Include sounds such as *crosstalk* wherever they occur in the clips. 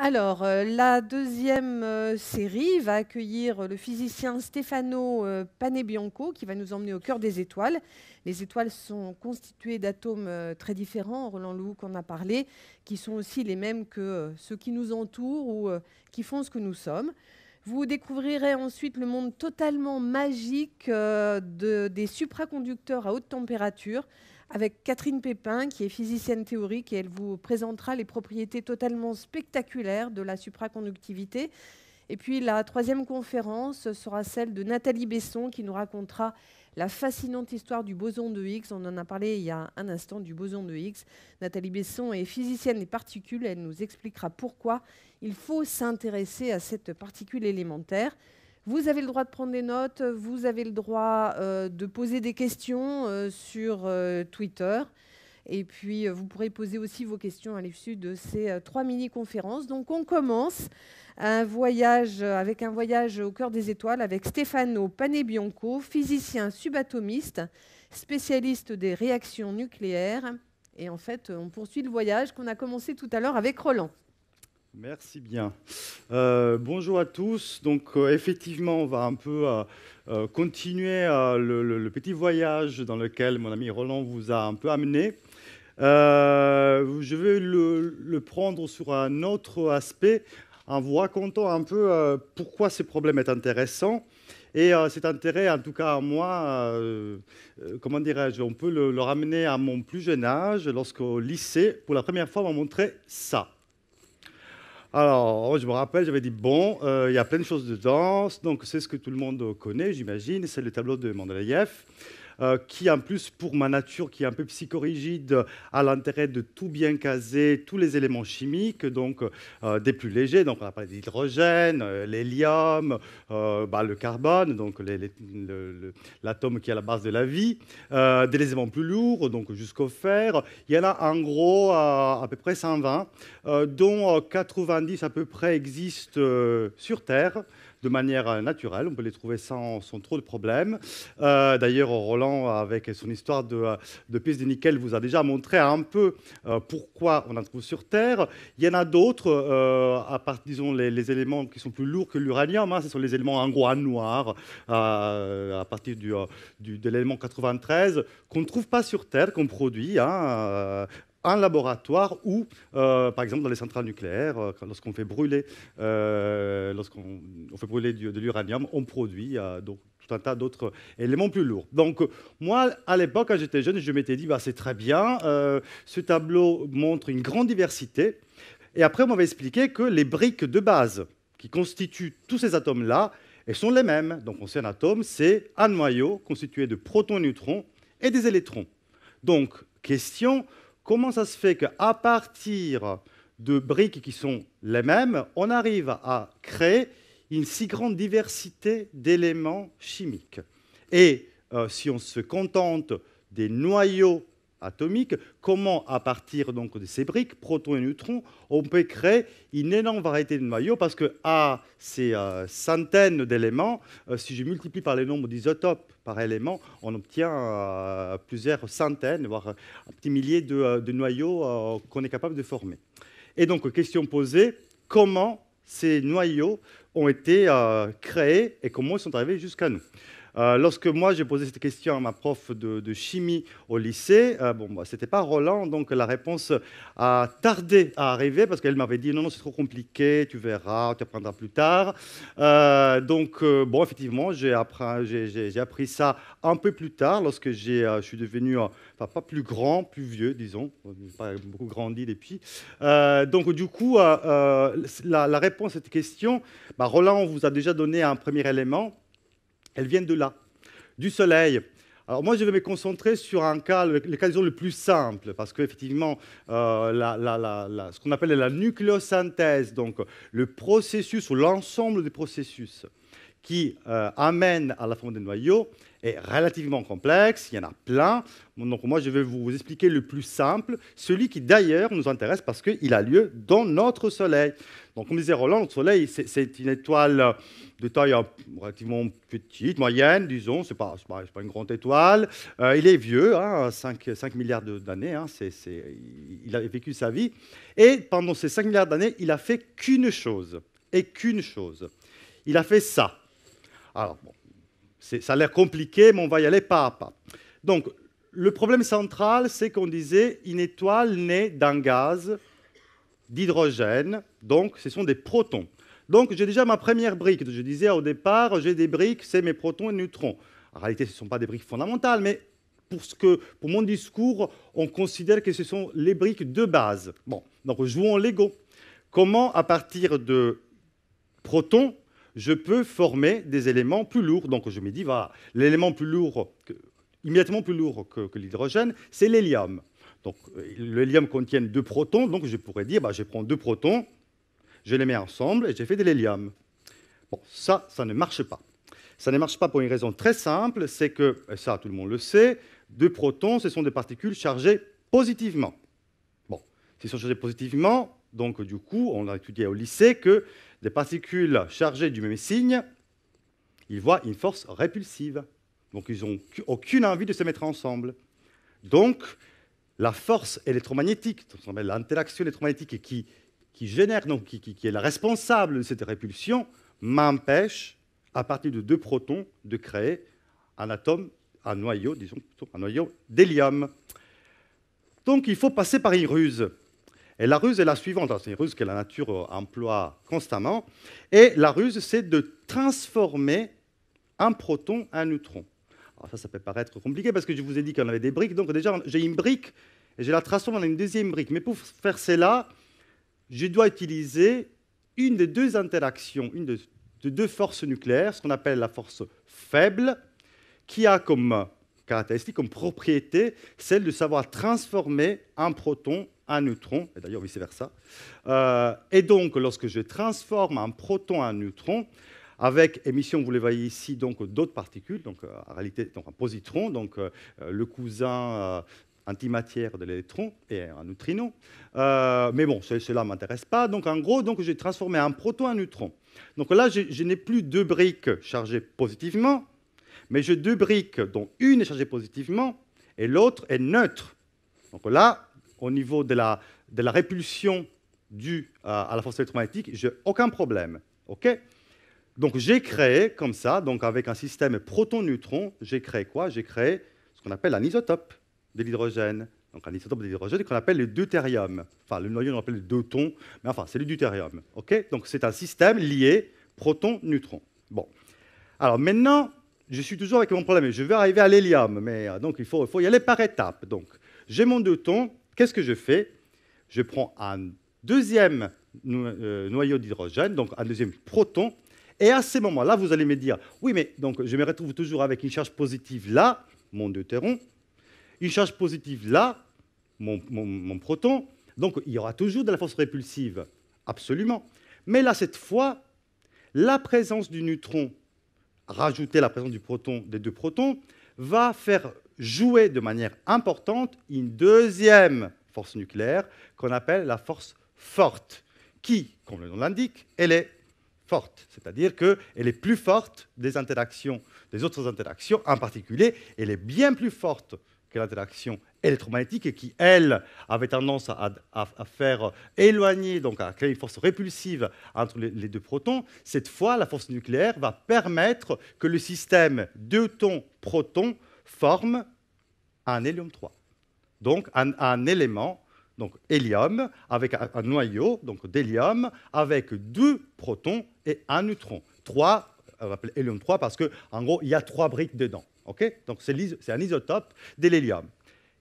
Alors, euh, la deuxième euh, série va accueillir le physicien Stefano euh, Panebianco qui va nous emmener au cœur des étoiles. Les étoiles sont constituées d'atomes très différents, Roland Lou qu'on a parlé, qui sont aussi les mêmes que ceux qui nous entourent ou qui font ce que nous sommes. Vous découvrirez ensuite le monde totalement magique des supraconducteurs à haute température avec Catherine Pépin, qui est physicienne théorique, et elle vous présentera les propriétés totalement spectaculaires de la supraconductivité. Et puis la troisième conférence sera celle de Nathalie Besson, qui nous racontera la fascinante histoire du boson de Higgs. On en a parlé il y a un instant du boson de Higgs. Nathalie Besson est physicienne des particules. Elle nous expliquera pourquoi il faut s'intéresser à cette particule élémentaire. Vous avez le droit de prendre des notes, vous avez le droit euh, de poser des questions euh, sur euh, Twitter. Et puis, vous pourrez poser aussi vos questions à l'issue de ces trois mini-conférences. Donc, on commence un voyage, avec un voyage au cœur des étoiles avec Stefano Panebianco, physicien subatomiste, spécialiste des réactions nucléaires. Et en fait, on poursuit le voyage qu'on a commencé tout à l'heure avec Roland. Merci bien. Euh, bonjour à tous. Donc euh, effectivement, on va un peu euh, continuer le, petit voyage dans lequel mon ami Roland vous a un peu amené. je vais le, prendre sur un autre aspect en vous racontant un peu pourquoi ce problème est intéressant. Et cet intérêt, en tout cas à moi, comment dirais-je, on peut le, ramener à mon plus jeune âge, lorsqu'au lycée, pour la première fois, on m'a montré ça. Alors, je me rappelle, j'avais dit, bon, euh, il y a plein de choses dedans, donc c'est ce que tout le monde connaît, j'imagine, c'est le tableau de Mendeleïev. Euh, qui en plus, pour ma nature qui est un peu psychorigide, a l'intérêt de tout bien caser, tous les éléments chimiques, donc euh, des plus légers, donc on a parlé d'hydrogène, euh, l'hélium, bah, le carbone, donc l'atome qui est à la base de la vie, des éléments plus lourds, donc jusqu'au fer. Il y en a en gros à peu près 120, dont 90 à peu près existent sur Terre de manière euh, naturelle. On peut les trouver sans, trop de problèmes. Euh, d'ailleurs, Roland, avec son histoire de, euh, de piste de nickel, vous a déjà montré un peu pourquoi on en trouve sur Terre. Il y en a d'autres, à part, disons, les, éléments qui sont plus lourds que l'uranium. Hein. ce sont les éléments en gros à partir de l'élément 93, qu'on ne trouve pas sur Terre, qu'on produit. Hein, un laboratoire ou, euh, par exemple, dans les centrales nucléaires, euh, lorsqu'on fait brûler, euh, lorsqu'on fait brûler de l'uranium, on produit donc, tout un tas d'autres éléments plus lourds. Donc, moi, à l'époque, quand j'étais jeune, je m'étais dit, bah, c'est très bien, ce tableau montre une grande diversité. Et après, on m'avait expliqué que les briques de base qui constituent tous ces atomes-là, elles sont les mêmes. Donc, on sait un atome, c'est un noyau constitué de protons, neutrons et des électrons. Donc, question, comment ça se fait qu'à partir de briques qui sont les mêmes, on arrive à créer une si grande diversité d'éléments chimiques? Et euh, si on se contente des noyaux atomiques, comment, à partir donc de ces briques, protons et neutrons, on peut créer une énorme variété de noyaux, parce que à ces euh, centaines d'éléments, euh, si je multiplie par le nombre d'isotopes par élément, on obtient euh, plusieurs centaines, voire un petit millier de noyaux qu'on est capable de former. Et donc, question posée, comment ces noyaux ont été créés et comment ils sont arrivés jusqu'à nous? Euh, lorsque moi j'ai posé cette question à ma prof de, chimie au lycée, euh, bon, bah, c'était pas Roland, donc la réponse a tardé à arriver parce qu'elle m'avait dit non, non, c'est trop compliqué, tu verras, tu apprendras plus tard. Euh, donc, bon, effectivement, j'ai appris, ça un peu plus tard lorsque je suis devenu, enfin, pas plus grand, plus vieux, disons, pas beaucoup grandi depuis. donc, du coup, la, la, réponse à cette question, bah, Roland vous a déjà donné un premier élément elles viennent de là, du Soleil. Alors moi, je vais me concentrer sur un cas, le, cas le plus simple, parce qu'effectivement, euh, ce qu'on appelle la nucléosynthèse, donc le processus ou l'ensemble des processus qui euh, amène à la forme des noyaux est relativement complexe, il y en a plein. Donc moi, je vais vous expliquer le plus simple, celui qui d'ailleurs nous intéresse parce qu'il a lieu dans notre Soleil. Donc comme disait Roland, notre Soleil, c'est une étoile de taille relativement petite, moyenne, disons, ce n'est pas, pas, une grande étoile. Euh, il est vieux, 5, hein, 5, milliards d'années, hein, il a vécu sa vie. Et pendant ces 5 milliards d'années, il a fait qu'une chose, et qu'une chose. Il a fait ça. Alors, bon, ça a l'air compliqué, mais on va y aller pas à pas. Donc, le problème central, c'est qu'on disait une étoile naît d'un gaz d'hydrogène, donc ce sont des protons. Donc j'ai déjà ma première brique. Je disais au départ, j'ai des briques, c'est mes protons et neutrons. En réalité, ce ne sont pas des briques fondamentales, mais pour, ce que, pour mon discours, on considère que ce sont les briques de base. Bon, donc jouons Lego. Comment, à partir de protons, je peux former des éléments plus lourds. Donc je me dis, l'élément plus lourd, immédiatement plus lourd que, l'hydrogène, c'est l'hélium. Donc l'hélium contient deux protons, donc je pourrais dire, bah, je prends deux protons, je les mets ensemble et j'ai fait de l'hélium. Bon, ça, ça ne marche pas. Ça ne marche pas pour une raison très simple, c'est que, et ça tout le monde le sait, deux protons, ce sont des particules chargées positivement. Bon, s'ils sont chargés positivement, donc du coup, on a étudié au lycée que des particules chargées du même signe, ils voient une force répulsive. Donc ils n'ont aucune envie de se mettre ensemble. Donc la force électromagnétique, l'interaction électromagnétique qui, génère, donc est la responsable de cette répulsion, m'empêche, à partir de deux protons, de créer un atome, un noyau, disons un noyau d'hélium. Donc il faut passer par une ruse. Et la ruse est la suivante, c'est une ruse que la nature euh, emploie constamment, et la ruse, c'est de transformer un proton en neutron. Alors ça, ça peut paraître compliqué parce que je vous ai dit qu'on avait des briques, donc déjà j'ai une brique et je la transforme en une deuxième brique. Mais pour faire cela, je dois utiliser une des deux interactions, une de, deux forces nucléaires, ce qu'on appelle la force faible, qui a comme caractéristique, comme propriété, celle de savoir transformer un proton un neutron, et d'ailleurs vice-versa. Euh, et donc, lorsque je transforme un proton en neutron, avec émission, vous le voyez ici, donc d'autres particules, donc euh, en réalité donc un positron, donc euh, le cousin antimatière de l'électron et un neutrino. mais bon, cela ne m'intéresse pas. Donc en gros, donc, j'ai transformé un proton en neutron. Donc là, je, je n'ai plus deux briques chargées positivement, mais j'ai deux briques dont une est chargée positivement et l'autre est neutre. Donc là, au niveau de la, répulsion due à, la force électromagnétique, j'ai aucun problème. OK? Donc j'ai créé comme ça, donc avec un système proton-neutron, j'ai créé quoi? J'ai créé ce qu'on appelle un isotope de l'hydrogène. Donc un isotope de l'hydrogène qu'on appelle le deutérium. Enfin, le noyau on appelle le deuton, mais enfin, c'est le deutérium. OK? Donc c'est un système lié proton-neutron. Bon. Alors maintenant, je suis toujours avec mon problème. Je vais arriver à l'hélium, mais euh, donc il faut, il faut y aller par étapes. Donc j'ai mon deuton, Qu'est-ce que je fais? Je prends un deuxième euh, noyau d'hydrogène, donc un deuxième proton, et à ce moment-là, vous allez me dire, oui, mais donc je me retrouve toujours avec une charge positive là, mon deutéron, une charge positive là, mon, mon, proton, donc il y aura toujours de la force répulsive, absolument. Mais là, cette fois, la présence du neutron, rajouter la présence du proton, des deux protons, va faire jouer de manière importante une deuxième force nucléaire qu'on appelle la force forte, qui, comme le nom l'indique, elle est forte, c'est-à-dire qu'elle est plus forte des interactions, des autres interactions, en particulier, elle est bien plus forte que l'interaction électromagnétique qui, elle, avait tendance à, faire éloigner, donc à créer une force répulsive entre les, les, deux protons. Cette fois, la force nucléaire va permettre que le système deuton-proton forme un hélium 3. Donc un, élément, donc hélium, avec un, noyau donc d'hélium, avec deux protons et un neutron. Trois, on appelle hélium 3 parce qu'en gros, il y a trois briques dedans. donc c'est un isotope de l'hélium.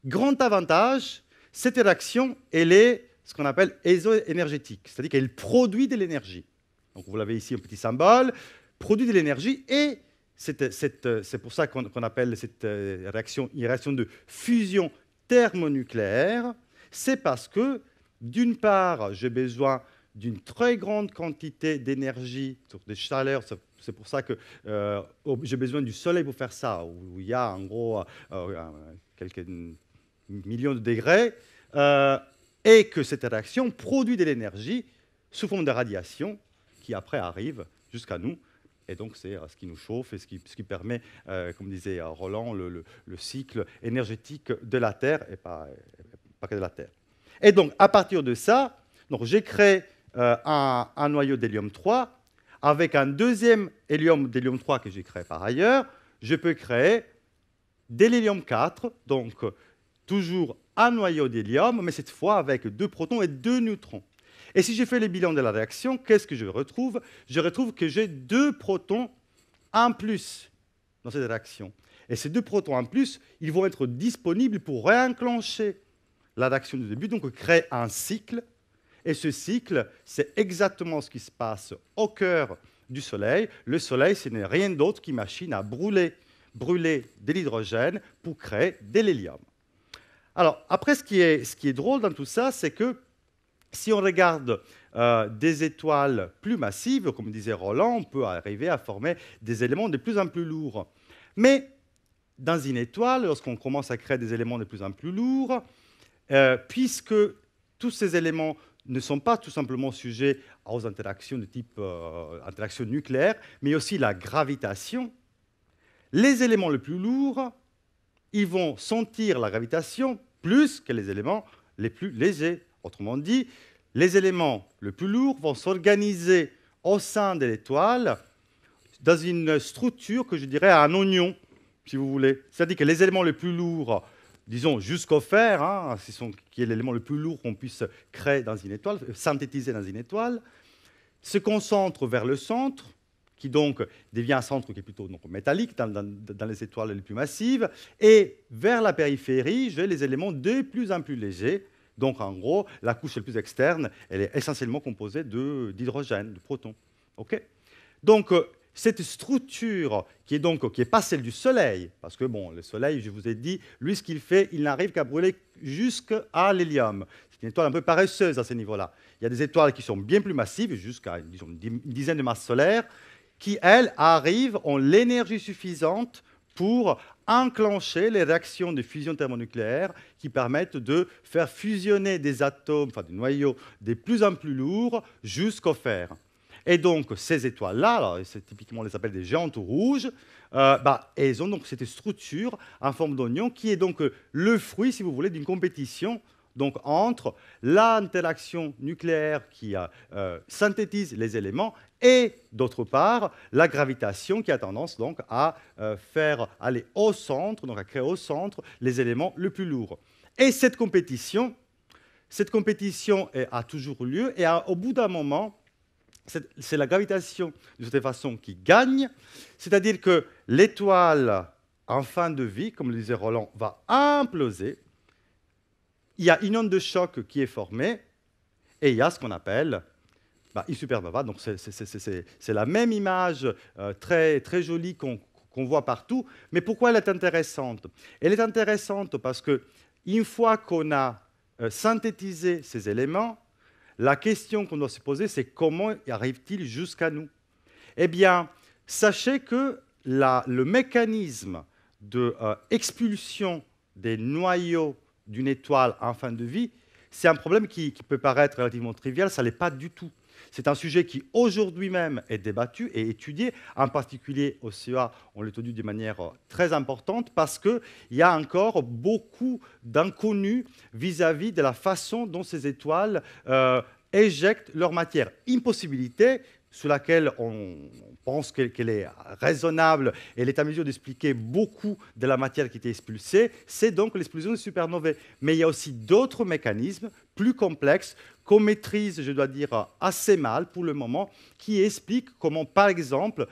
Grand avantage, cette réaction, elle est ce qu'on appelle iso-énergétique, c'est-à-dire qu'elle produit de l'énergie. Donc vous l'avez ici, un petit symbole, produit de l'énergie et c'est pour ça qu'on appelle cette euh, réaction une réaction de fusion thermonucléaire. C'est parce que, d'une part, j'ai besoin d'une très grande quantité d'énergie, de chaleur, C'est pour ça que euh, j'ai besoin du Soleil pour faire ça, où il y a en gros quelques millions de degrés, et que cette réaction produit de l'énergie sous forme de radiation qui après arrive jusqu'à nous. Et donc, c'est ce qui nous chauffe et ce qui, ce qui permet, comme disait Roland, le, cycle énergétique de la Terre et pas, pas que de la Terre. Et donc, à partir de ça, j'ai créé euh, un, noyau d'hélium 3 avec un deuxième hélium d'hélium 3 que j'ai créé par ailleurs. Je peux créer de l'hélium 4, donc toujours un noyau d'hélium, mais cette fois avec deux protons et deux neutrons. Et si je fais le bilan de la réaction, qu'est-ce que je retrouve? Je retrouve que j'ai deux protons en plus dans cette réaction. Et ces deux protons en plus, ils vont être disponibles pour réenclencher la réaction du début, donc créer un cycle. Et ce cycle, c'est exactement ce qui se passe au cœur du Soleil. Le Soleil, ce n'est rien d'autre qu'une machine à brûler, brûler de l'hydrogène pour créer de l'hélium. Alors, après, ce qui, est, ce qui est drôle dans tout ça, c'est que si on regarde euh, des étoiles plus massives, comme disait Roland, on peut arriver à former des éléments de plus en plus lourds. Mais dans une étoile, lorsqu'on commence à créer des éléments de plus en plus lourds, euh, puisque tous ces éléments ne sont pas tout simplement sujets aux interactions de type euh, nucléaire, mais aussi la gravitation, les éléments les plus lourds, ils vont sentir la gravitation plus que les éléments les plus légers. Autrement dit, les éléments les plus lourds vont s'organiser au sein de l'étoile dans une structure que je dirais un oignon, si vous voulez. C'est-à-dire que les éléments les plus lourds disons, jusqu'au fer, hein, qui est l'élément le plus lourd qu'on puisse créer dans une étoile, synthétiser dans une étoile, se concentre vers le centre, qui donc devient un centre qui est plutôt métallique dans, les étoiles les plus massives, et vers la périphérie, j'ai les éléments de plus en plus légers. Donc en gros, la couche la plus externe, elle est essentiellement composée d'hydrogène, de, protons. donc cette structure qui est donc qui pas celle du Soleil, parce que bon, le Soleil, je vous ai dit, lui, ce qu'il fait, il n'arrive qu'à brûler jusqu'à l'hélium. C'est une étoile un peu paresseuse à ce niveau-là. Il y a des étoiles qui sont bien plus massives, jusqu'à une dizaine de masses solaires, qui, elles, arrivent, ont l'énergie suffisante pour enclencher les réactions de fusion thermonucléaire qui permettent de faire fusionner des atomes, enfin des noyaux, des plus en plus lourds jusqu'au fer. Et donc, ces étoiles-là, typiquement, on les appelle des géantes rouges, euh, bah, elles ont donc cette structure en forme d'oignon qui est donc le fruit, si vous voulez, d'une compétition donc, entre l'interaction nucléaire qui euh, synthétise les éléments et, d'autre part, la gravitation qui a tendance donc à euh, faire aller au centre, donc à créer au centre les éléments les plus lourds. Et cette compétition, cette compétition a toujours lieu et au bout d'un moment, c'est la gravitation de cette façon qui gagne, c'est-à-dire que l'étoile en fin de vie, comme le disait Roland, va imploser. Il y a une onde de choc qui est formée et il y a ce qu'on appelle bah, supernova. Donc c'est la même image euh, très, très jolie qu'on voit partout. Mais pourquoi elle est intéressante? Elle est intéressante parce que une fois qu'on a euh, synthétisé ces éléments, la question qu'on doit se poser, c'est comment arrive-t-il jusqu'à nous? Eh bien, sachez que le mécanisme d'expulsion euh, des noyaux d'une étoile en fin de vie, c'est un problème qui, peut paraître relativement trivial, ça ne l'est pas du tout. C'est un sujet qui aujourd'hui même est débattu et étudié, en particulier au CEA, on l'étudie de manière euh, très importante parce qu'il y a encore beaucoup d'inconnus vis-à-vis de la façon dont ces étoiles euh, éjectent leur matière. Impossibilité sur laquelle on pense qu'elle est raisonnable et elle est à mesure d'expliquer beaucoup de la matière qui était expulsée, c'est donc l'explosion des supernovae. Mais il y a aussi d'autres mécanismes plus complexes qu'on maîtrise, je dois dire, assez mal pour le moment, qui expliquent comment, par exemple,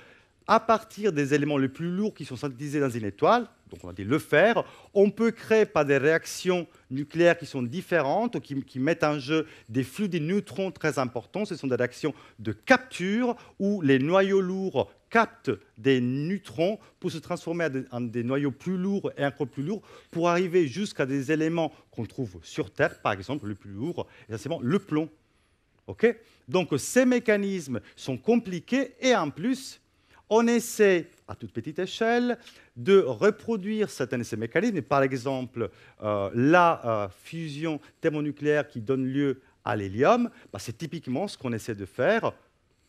à partir des éléments les plus lourds qui sont synthétisés dans une étoile, donc on a dit le fer, on peut créer par des réactions nucléaires qui sont différentes, qui, qui, mettent en jeu des flux de neutrons très importants. Ce sont des réactions de capture où les noyaux lourds captent des neutrons pour se transformer en des noyaux plus lourds et encore plus lourds pour arriver jusqu'à des éléments qu'on trouve sur Terre, par exemple le plus lourd, essentiellement le plomb. Ok? Donc ces mécanismes sont compliqués et en plus, On essaie, à toute petite échelle, de reproduire certains de ces mécanismes. Par exemple, euh, la euh, fusion thermonucléaire qui donne lieu à l'hélium, bah, c'est typiquement ce qu'on essaie de faire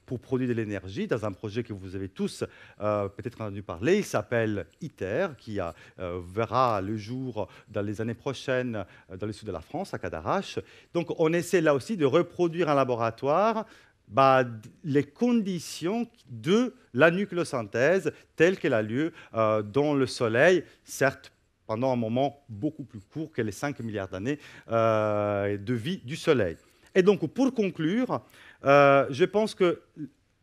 pour produire de l'énergie dans un projet que vous avez tous euh, peut-être entendu parler. Il s'appelle ITER, qui verra le jour dans les années prochaines dans le sud de la France, à Cadarache. Donc on essaie là aussi de reproduire un laboratoire bah, les conditions de la nucléosynthèse telle qu'elle a lieu euh, dans le Soleil, certes pendant un moment beaucoup plus court que les 5 milliards d'années euh, de vie du Soleil. Et donc, pour conclure, euh, je pense que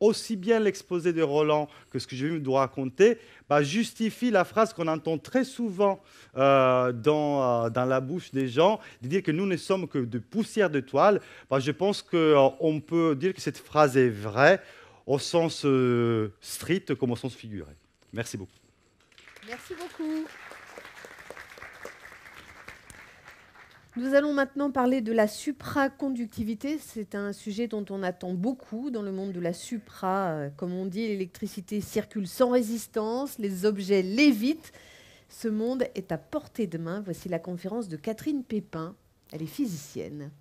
aussi bien l'exposé de Roland que ce que je vais vous raconter bah, justifie la phrase qu'on entend très souvent euh, dans, euh, dans, la bouche des gens, de dire que nous ne sommes que de poussière de toile. Bah, je pense qu'on euh, peut dire que cette phrase est vraie au sens strict comme au sens figuré. Merci beaucoup. Merci beaucoup. Nous allons maintenant parler de la supraconductivité. C'est un sujet dont on attend beaucoup dans le monde de la supra. Euh, comme on dit, l'électricité circule sans résistance, les objets lévitent. Ce monde est à portée de main. Voici la conférence de Catherine Pépin. Elle est physicienne.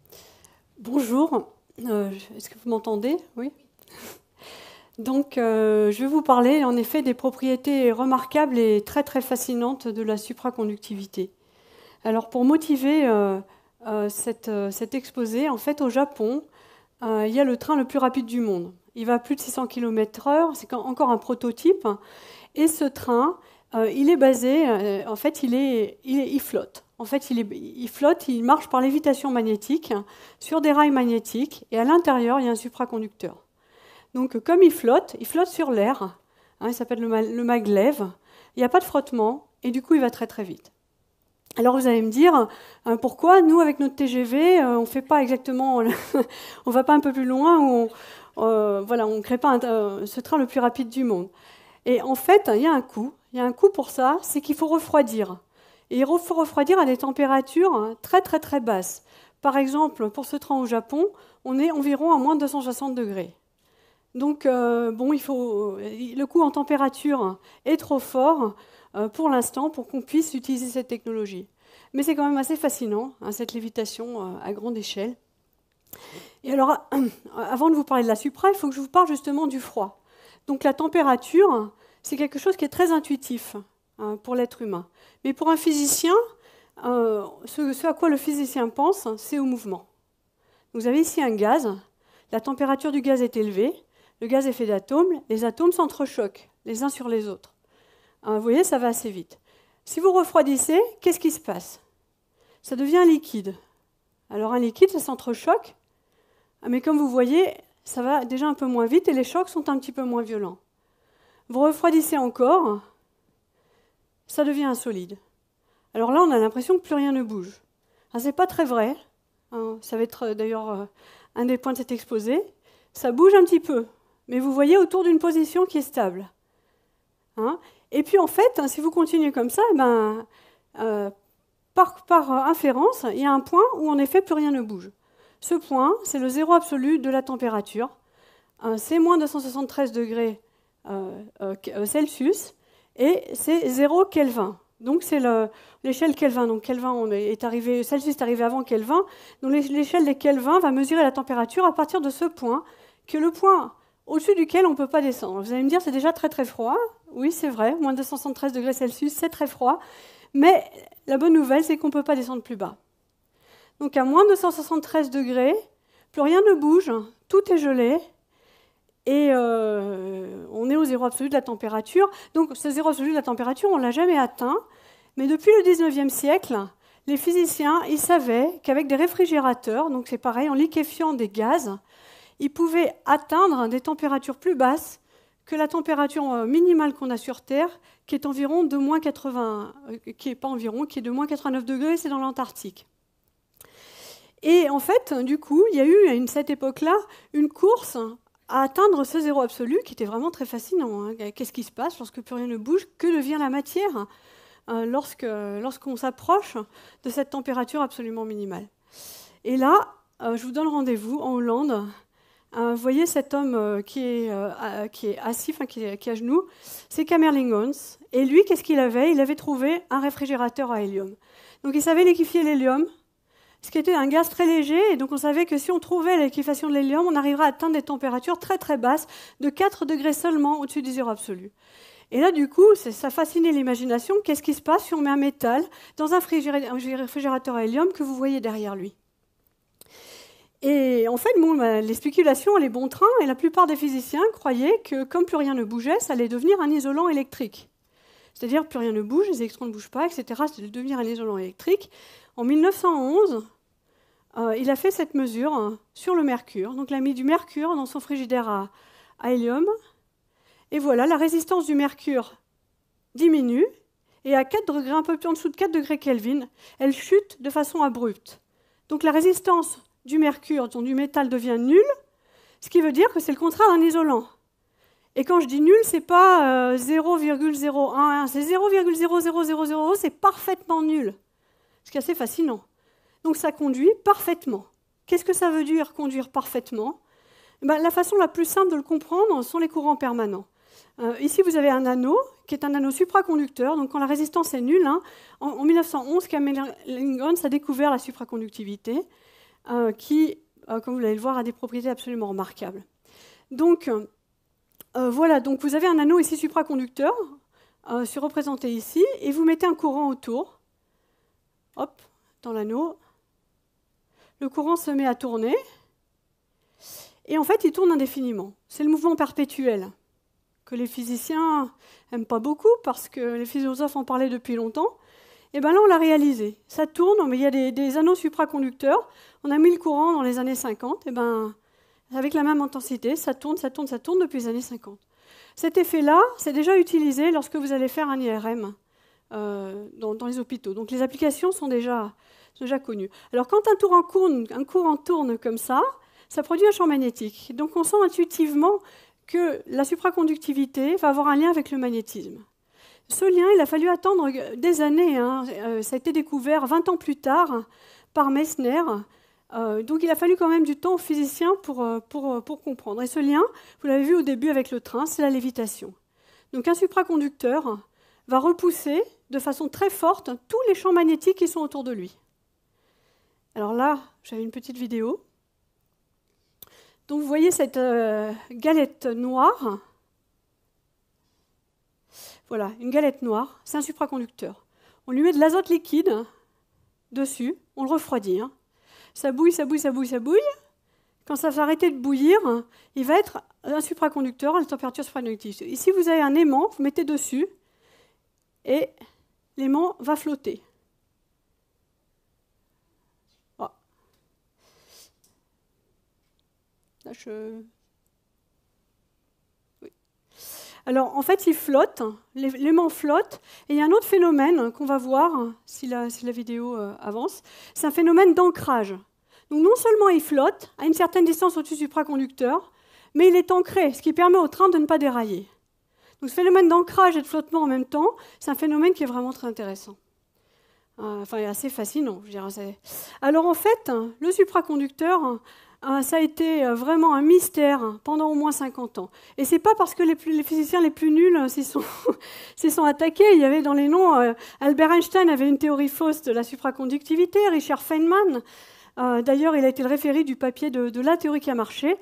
Bonjour. Euh, est-ce que vous m'entendez? Oui. Donc, euh, je vais vous parler en effet des propriétés remarquables et très très fascinantes de la supraconductivité. Alors pour motiver euh, euh, euh, cet exposé, en fait au Japon, il y a le train le plus rapide du monde. Il va à plus de 600 km/h, c'est encore un prototype. Et ce train, il est basé, en fait, il, est, flotte. En fait, il, il, flotte, il marche par lévitation magnétique sur des rails magnétiques, et à l'intérieur, il y a un supraconducteur. Donc, comme il flotte, il flotte sur l'air, hein, il s'appelle le, le maglev, il n'y a pas de frottement, et du coup, il va très très vite. Alors vous allez me dire hein, pourquoi nous avec notre TGV euh, on fait pas exactement, *laughs* on va pas un peu plus loin on, euh, voilà on crée pas euh, ce train le plus rapide du monde. Et en fait il y a un coût, il y a un coût pour ça, c'est qu'il faut refroidir. Et il faut refroidir à des températures hein, très très très basses. Par exemple pour ce train au Japon, on est environ à moins de 260 degrés. Donc bon il faut le coût en température est trop fort. Euh, pour l'instant pour qu'on puisse utiliser cette technologie. Mais c'est quand même assez fascinant, hein, cette lévitation euh, à grande échelle. Et alors, avant de vous parler de la supra, il faut que je vous parle justement du froid. Donc la température, c'est quelque chose qui est très intuitif hein, pour l'être humain. Mais pour un physicien, euh, ce, à quoi le physicien pense, c'est au mouvement. Vous avez ici un gaz, la température du gaz est élevée, le gaz est fait d'atomes, les atomes s'entrechoquent les uns sur les autres. Hein, vous voyez, ça va assez vite. Si vous refroidissez, qu'est-ce qui se passe? Ça devient liquide. Alors un liquide, ça s'entrechoque, ah, mais comme vous voyez, ça va déjà un peu moins vite et les chocs sont un petit peu moins violents. Vous refroidissez encore, ça devient un solide. Alors là, on a l'impression que plus rien ne bouge. Ce n'est pas très vrai. Hein. ça va être euh, d'ailleurs euh, un des points de cet exposé. Ça bouge un petit peu, mais vous voyez autour d'une position qui est stable. Hein. Et puis en fait, si vous continuez comme ça, eh ben, euh, par, inférence, il y a un point où en effet plus rien ne bouge. Ce point, c'est le zéro absolu de la température. Euh, c'est moins 273 degrés euh, Celsius et c'est 0 Kelvin. Donc c'est l'échelle Kelvin. Donc Kelvin est arrivé, Celsius est arrivé avant Kelvin. Donc l'échelle des Kelvin va mesurer la température à partir de ce point, qui est le point au-dessus duquel on ne peut pas descendre. Vous allez me dire, c'est déjà très très froid. Oui, c'est vrai, moins de 273 degrés Celsius, c'est très froid. Mais la bonne nouvelle, c'est qu'on ne peut pas descendre plus bas. Donc à moins de 273 degrés, plus rien ne bouge, tout est gelé, et euh, on est au zéro absolu de la température. Donc ce zéro absolu de la température, on ne l'a jamais atteint. Mais depuis le 19e siècle, les physiciens, ils savaient qu'avec des réfrigérateurs, donc c'est pareil, en liquéfiant des gaz, ils pouvaient atteindre des températures plus basses que la température euh, minimale qu'on a sur Terre, qui est environ de moins 80, euh, qui est pas environ, qui est de moins 89 degrés, c'est dans l'Antarctique. Et en fait, du coup, il y a eu à cette époque-là une course à atteindre ce zéro absolu, qui était vraiment très fascinant. Hein. Qu'est-ce qui se passe lorsque plus rien ne bouge Que devient la matière euh, lorsqu'on s'approche de cette température absolument minimale Et là, je vous donne rendez-vous en Hollande vous voyez cet homme qui, est, qui, est, assis, qui, est, à genoux, c'est Camerlingons. Et lui, qu'est-ce qu'il avait? Il avait trouvé un réfrigérateur à hélium. Donc il savait liquéfier l'hélium, ce qui était un gaz très léger, et donc on savait que si on trouvait la de l'hélium, on arriverait à atteindre des températures très très basses, de 4 degrés seulement au-dessus du zéro absolu. Et là, du coup, ça fascinait l'imagination. Qu'est-ce qui se passe si on met un métal dans un réfrigérateur à hélium que vous voyez derrière lui? Et en fait, bah, les spéculations allaient bon train, et la plupart des physiciens croyaient que, comme plus rien ne bougeait, ça allait devenir un isolant électrique. C'est-à-dire, plus rien ne bouge, les électrons ne bougent pas, etc. Ça allait devenir un isolant électrique. En 1911, euh, il a fait cette mesure hein, sur le mercure. Donc il a mis du mercure dans son frigidaire à, hélium. Et voilà, la résistance du mercure diminue. Et à 4 degrés, un peu en dessous de 4 degrés Kelvin, elle chute de façon abrupte. Donc la résistance du mercure, donc du métal, devient nulle, ce qui veut dire que c'est le contraire d'un isolant. Et quand je dis nul, c'est pas 0,011, euh, c'est 0,0000, c'est parfaitement nul ce qui est assez fascinant. Donc ça conduit parfaitement. Qu'est-ce que ça veut dire conduire parfaitement? Eh ben, La façon la plus simple de le comprendre sont les courants permanents. Euh, ici, vous avez un anneau qui est un anneau supraconducteur. Donc, quand la résistance est nulle, hein, en, 1911, Camerlingons a découvert la supraconductivité, euh, qui, euh, comme vous allez le voir, a des propriétés absolument remarquables. Donc, voilà. Donc, vous avez un anneau ici supraconducteur, représenté ici, et vous mettez un courant autour hop, dans l'anneau. Le courant se met à tourner. Et en fait, il tourne indéfiniment. C'est le mouvement perpétuel que les physiciens n'aiment pas beaucoup parce que les philosophes en parlaient depuis longtemps. Et bien là, on l'a réalisé. Ça tourne, mais il y a des, anneaux supraconducteurs. On a mis le courant dans les années 50. Et ben, avec la même intensité, ça tourne, ça tourne, ça tourne depuis les années 50. Cet effet-là, c'est déjà utilisé lorsque vous allez faire un IRM. Euh, dans, les hôpitaux. Donc les applications sont déjà, connues. Alors quand un, courant tourne comme ça, ça produit un champ magnétique. Donc on sent intuitivement que la supraconductivité va avoir un lien avec le magnétisme. Ce lien, il a fallu attendre des années. Hein. Euh, ça a été découvert 20 ans plus tard par Meissner. Euh, donc il a fallu quand même du temps aux physiciens pour, pour, pour comprendre. Et ce lien, vous l'avez vu au début avec le train, c'est la lévitation. Donc un supraconducteur va repousser de façon très forte tous les champs magnétiques qui sont autour de lui. Alors là, j'avais une petite vidéo. Donc vous voyez cette euh, galette noire. Voilà, une galette noire, c'est un supraconducteur. On lui met de l'azote liquide dessus, on le refroidit. Hein. Ça bouille, ça bouille, ça bouille, ça bouille. Quand ça va arrêter de bouillir, il va être un supraconducteur à la température supraconductive. Ici, vous avez un aimant, vous mettez dessus, et l'aimant va flotter. Oh. Alors, en fait, il flotte, l'aimant flotte, et il y a un autre phénomène qu'on va voir si la, vidéo euh, avance, c'est un phénomène d'ancrage. Donc, non seulement il flotte à une certaine distance au-dessus du supraconducteur, mais il est ancré, ce qui permet au train de ne pas dérailler. Donc ce phénomène d'ancrage et de flottement en même temps, c'est un phénomène qui est vraiment très intéressant. Euh, enfin, assez fascinant, je dirais. Alors en fait, le supraconducteur, ça a été euh, vraiment un mystère pendant au moins 50 ans. Et c'est pas parce que les, physiciens les plus nuls *laughs* s'y sont, attaqués. Il y avait dans les noms, Albert Einstein avait une théorie fausse de la supraconductivité, Richard Feynman. D'ailleurs, il a été le référé du papier de, la théorie qui a marché.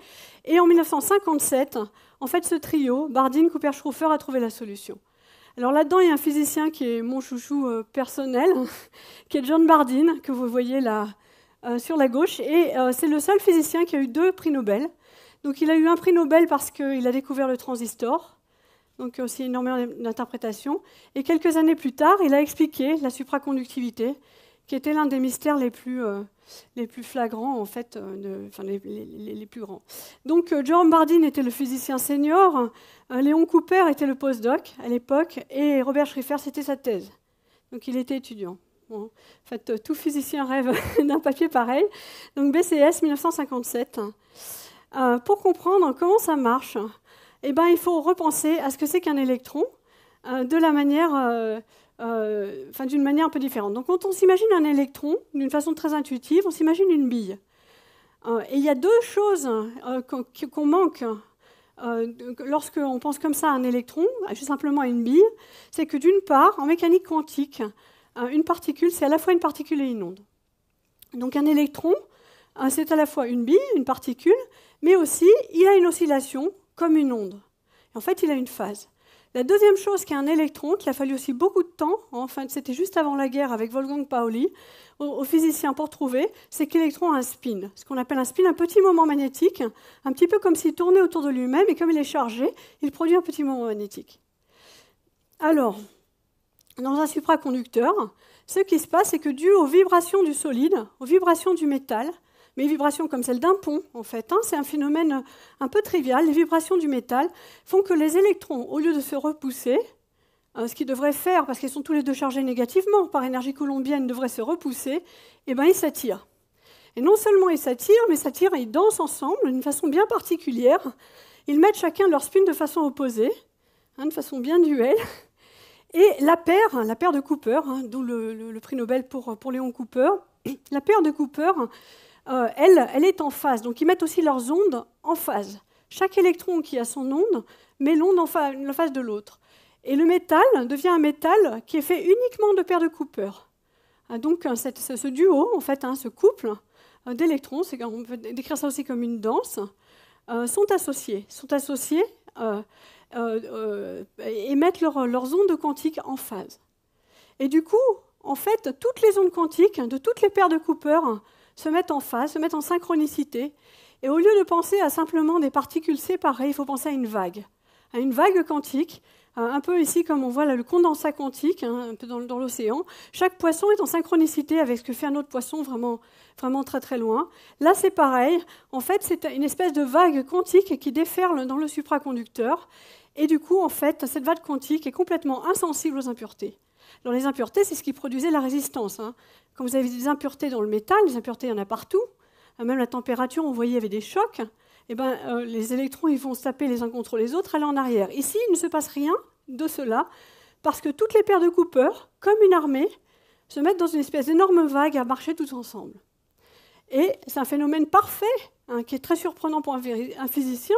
Et en 1957, en fait, ce trio, Bardeen, Cooper, Schroeffer, a trouvé la solution. Alors là-dedans, il y a un physicien qui est mon chouchou euh, personnel, *laughs* qui est John Bardeen, que vous voyez là euh, sur la gauche. Et euh, c'est le seul physicien qui a eu deux prix Nobel. Donc il a eu un prix Nobel parce qu'il a découvert le transistor, donc aussi énormément d'interprétations. Et quelques années plus tard, il a expliqué la supraconductivité, qui était l'un des mystères les plus les plus flagrants, en fait, euh, enfin, les, plus grands. Donc, euh, John Bardeen était le physicien senior, euh, Léon Cooper était le postdoc à l'époque, et Robert Schrieffer, c'était sa thèse. Donc, il était étudiant. En fait, tout physicien rêve *laughs* d'un papier pareil. Donc, BCS 1957. pour comprendre comment ça marche, eh ben, il faut repenser à ce que c'est qu'un électron de la manière euh, d'une manière un peu différente. Donc quand on s'imagine un électron, d'une façon très intuitive, on s'imagine une bille. et il y a deux choses qu'on manque lorsqu'on pense comme ça à un électron, juste simplement à une bille. C'est que d'une part, en mécanique quantique, une particule, c'est à la fois une particule et une onde. Donc un électron, c'est à la fois une bille, une particule, mais aussi il a une oscillation comme une onde. En fait, il a une phase. La deuxième chose qui est un électron, qui a fallu aussi beaucoup de temps, enfin c'était juste avant la guerre avec Wolfgang Pauli, aux, physiciens pour trouver, c'est que l'électron a un spin, ce qu'on appelle un spin, un petit moment magnétique, un petit peu comme s'il tournait autour de lui-même, et comme il est chargé, il produit un petit moment magnétique. Alors, dans un supraconducteur, ce qui se passe, c'est que dû aux vibrations du solide, aux vibrations du métal, mais vibrations comme celles d'un pont, en fait, hein, c'est un phénomène un peu trivial, les vibrations du métal font que les électrons, au lieu de se repousser, hein, ce qu'ils devraient faire, parce qu'ils sont tous les deux chargés négativement par énergie colombienne, devraient se repousser, et bien ils s'attirent. Et non seulement ils s'attirent, mais s'attirent et ils dansent ensemble d'une façon bien particulière. Ils mettent chacun leur spin de façon opposée, hein, de façon bien duelle. Et la paire, la paire de Cooper, hein, d'où le, prix Nobel pour, pour Léon Cooper, *clears throat* la paire de Cooper, euh, elle, elle est en phase. Donc ils mettent aussi leurs ondes en phase. Chaque électron qui a son onde met l'onde en, face de l'autre. Et le métal devient un métal qui est fait uniquement de paires de Cooper. Ah, donc ce duo, en fait, hein, ce couple euh, d'électrons, on peut décrire ça aussi comme une danse, euh, sont associés, sont associés euh, et mettent leurs ondes quantiques en phase. Et du coup, en fait, toutes les ondes quantiques de toutes les paires de Cooper se mettent en phase, se mettent en synchronicité. Et au lieu de penser à simplement des particules séparées, il faut penser à une vague, à une vague quantique, un peu ici comme on voit là, le condensat quantique, hein, un peu dans l'océan. Chaque poisson est en synchronicité avec ce que fait un autre poisson vraiment, vraiment très très loin. Là, c'est pareil. En fait, c'est une espèce de vague quantique qui déferle dans le supraconducteur et du coup, en fait, cette vague quantique est complètement insensible aux impuretés. Alors, les impuretés, c'est ce qui produisait la résistance. Hein. Quand vous avez des impuretés dans le métal, les impuretés, il y en a partout. Euh, même la température, on voyait, il y avait des chocs. Eh ben, euh, les électrons ils vont se taper les uns contre les autres, aller en arrière. Ici, il ne se passe rien de cela, parce que toutes les paires de Cooper, comme une armée, se mettent dans une espèce d'énorme vague à marcher tous ensemble. Et c'est un phénomène parfait, hein, qui est très surprenant pour un physicien,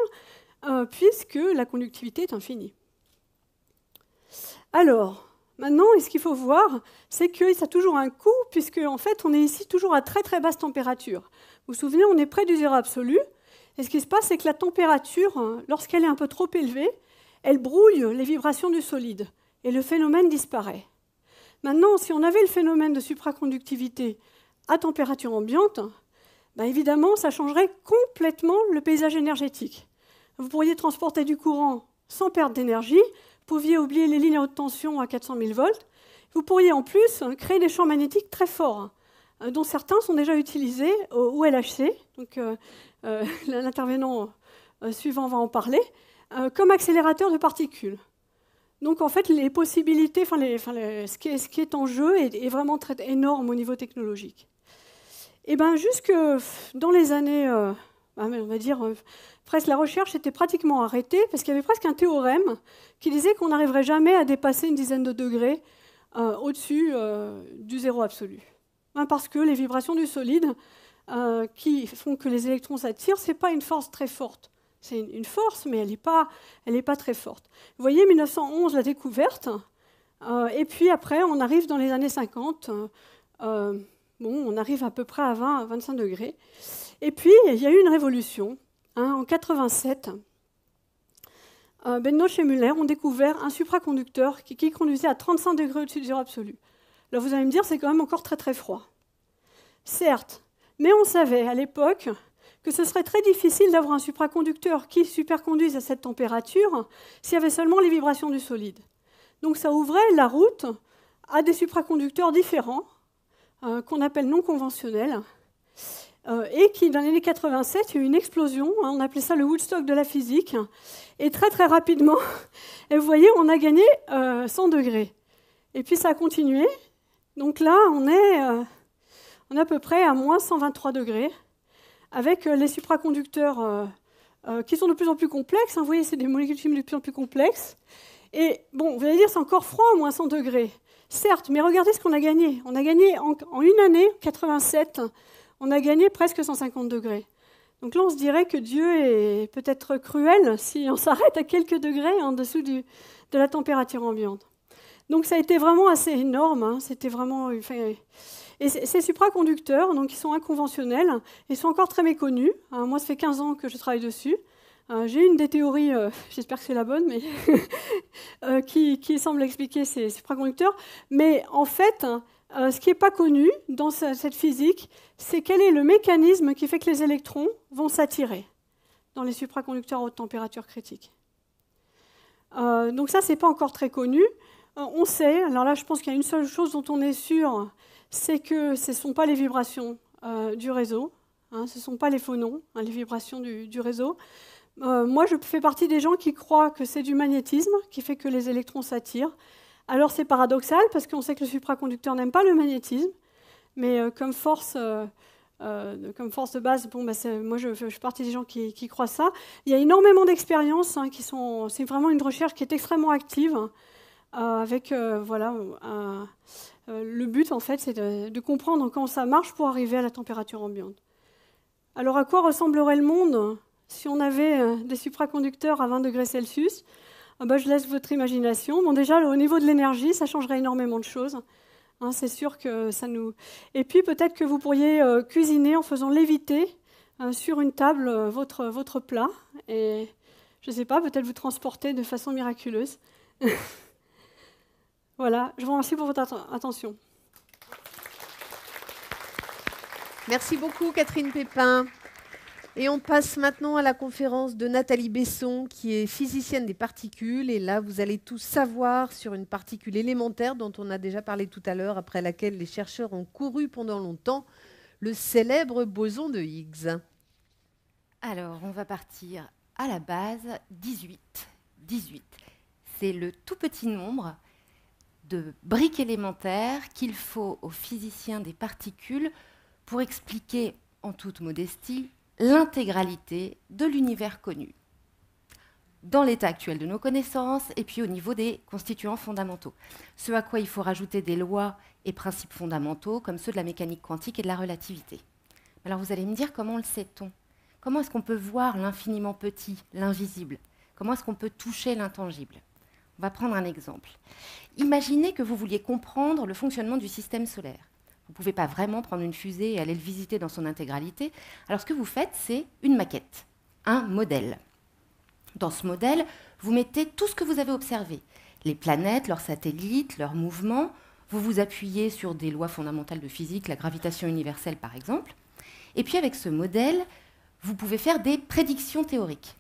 euh, puisque la conductivité est infinie. Alors, maintenant, ce qu'il faut voir, c'est que ça a toujours un coût, puisque en fait, on est ici toujours à très très basse température. Vous vous souvenez, on est près du zéro absolu, et ce qui se passe, c'est que la température, hein, lorsqu'elle est un peu trop élevée, elle brouille les vibrations du solide, et le phénomène disparaît. Maintenant, si on avait le phénomène de supraconductivité à température ambiante, ben évidemment, ça changerait complètement le paysage énergétique vous pourriez transporter du courant sans perte d'énergie, vous pouviez oublier les lignes à haute tension à 400 000 volts, vous pourriez en plus créer des champs magnétiques très forts, euh, dont certains sont déjà utilisés au LHC, donc euh, euh, *laughs* l'intervenant suivant va en parler, comme accélérateur de particules. Donc en fait, les possibilités, ce, qui est, en jeu est, vraiment énorme au niveau technologique. Et bien jusque dans les années, on va dire presque la recherche était pratiquement arrêtée parce qu'il y avait presque un théorème qui disait qu'on n'arriverait jamais à dépasser une dizaine de degrés euh, au-dessus euh, du zéro absolu. Hein, parce que les vibrations du solide euh, qui font que les électrons s'attirent, ce n'est pas une force très forte. C'est une force, mais elle n'est pas, pas très forte. Vous voyez, 1911, la découverte, et puis après, on arrive dans les années 50, bon, on arrive à peu près à 20, 25 degrés. Et puis, il y a eu une révolution Hein, en 87, euh, Bennoche et Muller ont découvert un supraconducteur qui, conduisait à 35 degrés au-dessus du zéro absolu. Là, vous allez me dire, c'est quand même encore très très froid. Certes, mais on savait à l'époque que ce serait très difficile d'avoir un supraconducteur qui superconduise à cette température s'il y avait seulement les vibrations du solide. Donc ça ouvrait la route à des supraconducteurs différents, euh, qu'on appelle non conventionnels, et qui, dans les années 87, il y a eu une explosion, hein, on appelait ça le Woodstock de la physique, et très très rapidement, *laughs* et vous voyez, on a gagné 100 euh, degrés. Et puis ça a continué, donc là, on est, euh, à peu près à moins 123 degrés, avec les supraconducteurs qui sont de plus en plus complexes, hein, vous voyez, c'est des molécules chimiques de plus en plus complexes, et bon, vous allez dire, c'est encore froid moins 100 degrés. Certes, mais regardez ce qu'on a gagné. On a gagné en, en une année, 87, on a gagné presque 150 degrés. Donc là, on se dirait que Dieu est peut-être cruel si on s'arrête à quelques degrés en dessous de la température ambiante. Donc ça a été vraiment assez énorme. Hein. C'était vraiment. et ces supraconducteurs, donc ils sont inconventionnels, ils sont encore très méconnus. Hein. moi, ça fait 15 ans que je travaille dessus. Euh, j'ai une des théories, euh, *laughs* j'espère que c'est la bonne, mais *laughs* euh, qui, qui, semble expliquer ces supraconducteurs. Mais en fait, ce qui n'est pas connu dans cette physique, c'est quel est le mécanisme qui fait que les électrons vont s'attirer dans les supraconducteurs à haute température critique. donc ça, c'est pas encore très connu. on sait, alors là, je pense qu'il y a une seule chose dont on est sûr, c'est que ce ne sont pas les vibrations du réseau, hein, ce ne sont pas les phonons, hein, les vibrations du, réseau. Euh, moi, je fais partie des gens qui croient que c'est du magnétisme qui fait que les électrons s'attirent. Alors c'est paradoxal parce qu'on sait que le supraconducteur n'aime pas le magnétisme, mais euh, comme, force, euh, comme force de base, bon, bah, moi je, fais partie des gens qui, croient ça. Il y a énormément d'expériences hein, qui sont. C'est vraiment une recherche qui est extrêmement active. avec voilà, le but en fait, c'est de, de comprendre comment ça marche pour arriver à la température ambiante. Alors à quoi ressemblerait le monde si on avait euh, des supraconducteurs à 20 degrés Celsius, ah bah, je laisse votre imagination. Bon, déjà, au niveau de l'énergie, ça changerait énormément de choses. Hein, c'est sûr que ça nous. Et puis, peut-être que vous pourriez euh, cuisiner en faisant léviter euh, sur une table votre, votre plat. Et je ne sais pas, peut-être vous transporter de façon miraculeuse. *laughs* voilà, je vous remercie pour votre attention. Merci beaucoup, Catherine Pépin. Et on passe maintenant à la conférence de Nathalie Besson, qui est physicienne des particules. Et là, vous allez tout savoir sur une particule élémentaire dont on a déjà parlé tout à l'heure, après laquelle les chercheurs ont couru pendant longtemps, le célèbre boson de Higgs. Alors, on va partir à la base 18. 18. C'est le tout petit nombre de briques élémentaires qu'il faut aux physiciens des particules pour expliquer en toute modestie l'intégralité de l'univers connu, dans l'état actuel de nos connaissances et puis au niveau des constituants fondamentaux. Ce à quoi il faut rajouter des lois et principes fondamentaux comme ceux de la mécanique quantique et de la relativité. Alors vous allez me dire comment le sait-on? Comment est-ce qu'on peut voir l'infiniment petit, l'invisible? Comment est-ce qu'on peut toucher l'intangible? On va prendre un exemple. Imaginez que vous vouliez comprendre le fonctionnement du système solaire. Vous ne pouvez pas vraiment prendre une fusée et aller le visiter dans son intégralité. Alors ce que vous faites, c'est une maquette, un modèle. Dans ce modèle, vous mettez tout ce que vous avez observé, les planètes, leurs satellites, leurs mouvements. Vous vous appuyez sur des lois fondamentales de physique, la gravitation universelle par exemple. Et puis avec ce modèle, vous pouvez faire des prédictions théoriques.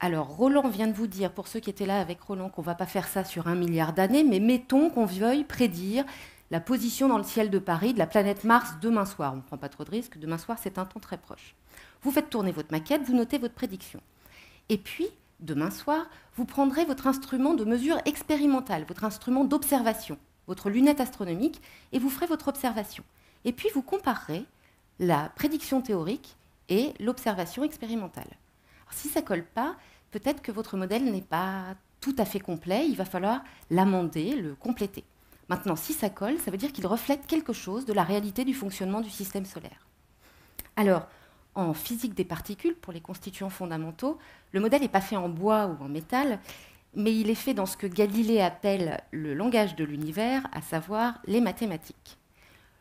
Alors Roland vient de vous dire, pour ceux qui étaient là avec Roland, qu'on ne va pas faire ça sur un milliard d'années, mais mettons qu'on veuille prédire la position dans le ciel de Paris de la planète Mars demain soir. On ne prend pas trop de risques, demain soir c'est un temps très proche. Vous faites tourner votre maquette, vous notez votre prédiction. Et puis, demain soir, vous prendrez votre instrument de mesure expérimentale, votre instrument d'observation, votre lunette astronomique, et vous ferez votre observation. Et puis vous comparerez la prédiction théorique et l'observation expérimentale. si ça ne colle pas, peut-être que votre modèle n'est pas tout à fait complet, il va falloir l'amender, le compléter. Maintenant, si ça colle, ça veut dire qu'il reflète quelque chose de la réalité du fonctionnement du système solaire. Alors, en physique des particules, pour les constituants fondamentaux, le modèle n'est pas fait en bois ou en métal, mais il est fait dans ce que Galilée appelle le langage de l'univers, à savoir les mathématiques.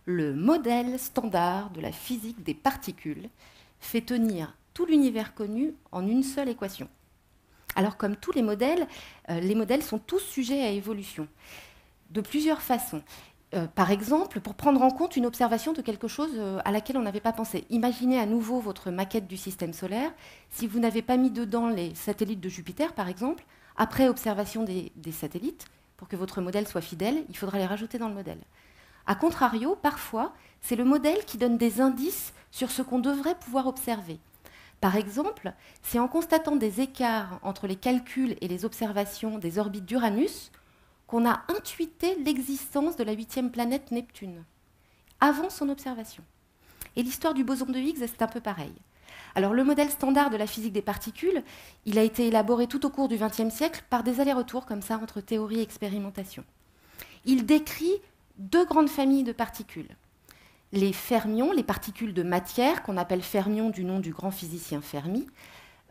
Le modèle standard de la physique des particules fait tenir tout l'univers connu en une seule équation. Alors comme tous les modèles, euh, les modèles sont tous sujets à évolution de plusieurs façons. Euh, par exemple, pour prendre en compte une observation de quelque chose euh, à laquelle on n'avait pas pensé. Imaginez à nouveau votre maquette du système solaire. Si vous n'avez pas mis dedans les satellites de Jupiter, par exemple, après observation des, des satellites, pour que votre modèle soit fidèle, il faudra les rajouter dans le modèle. A contrario, parfois, c'est le modèle qui donne des indices sur ce qu'on devrait pouvoir observer. Par exemple, c'est en constatant des écarts entre les calculs et les observations des orbites d'Uranus qu'on a intuité l'existence de la huitième planète Neptune, avant son observation. Et l'histoire du boson de Higgs, c'est un peu pareil. Alors le modèle standard de la physique des particules, il a été élaboré tout au cours du XXe siècle par des allers-retours comme ça entre théorie et expérimentation. Il décrit deux grandes familles de particules. les fermions, les particules de matière, qu'on appelle fermions du nom du grand physicien Fermi,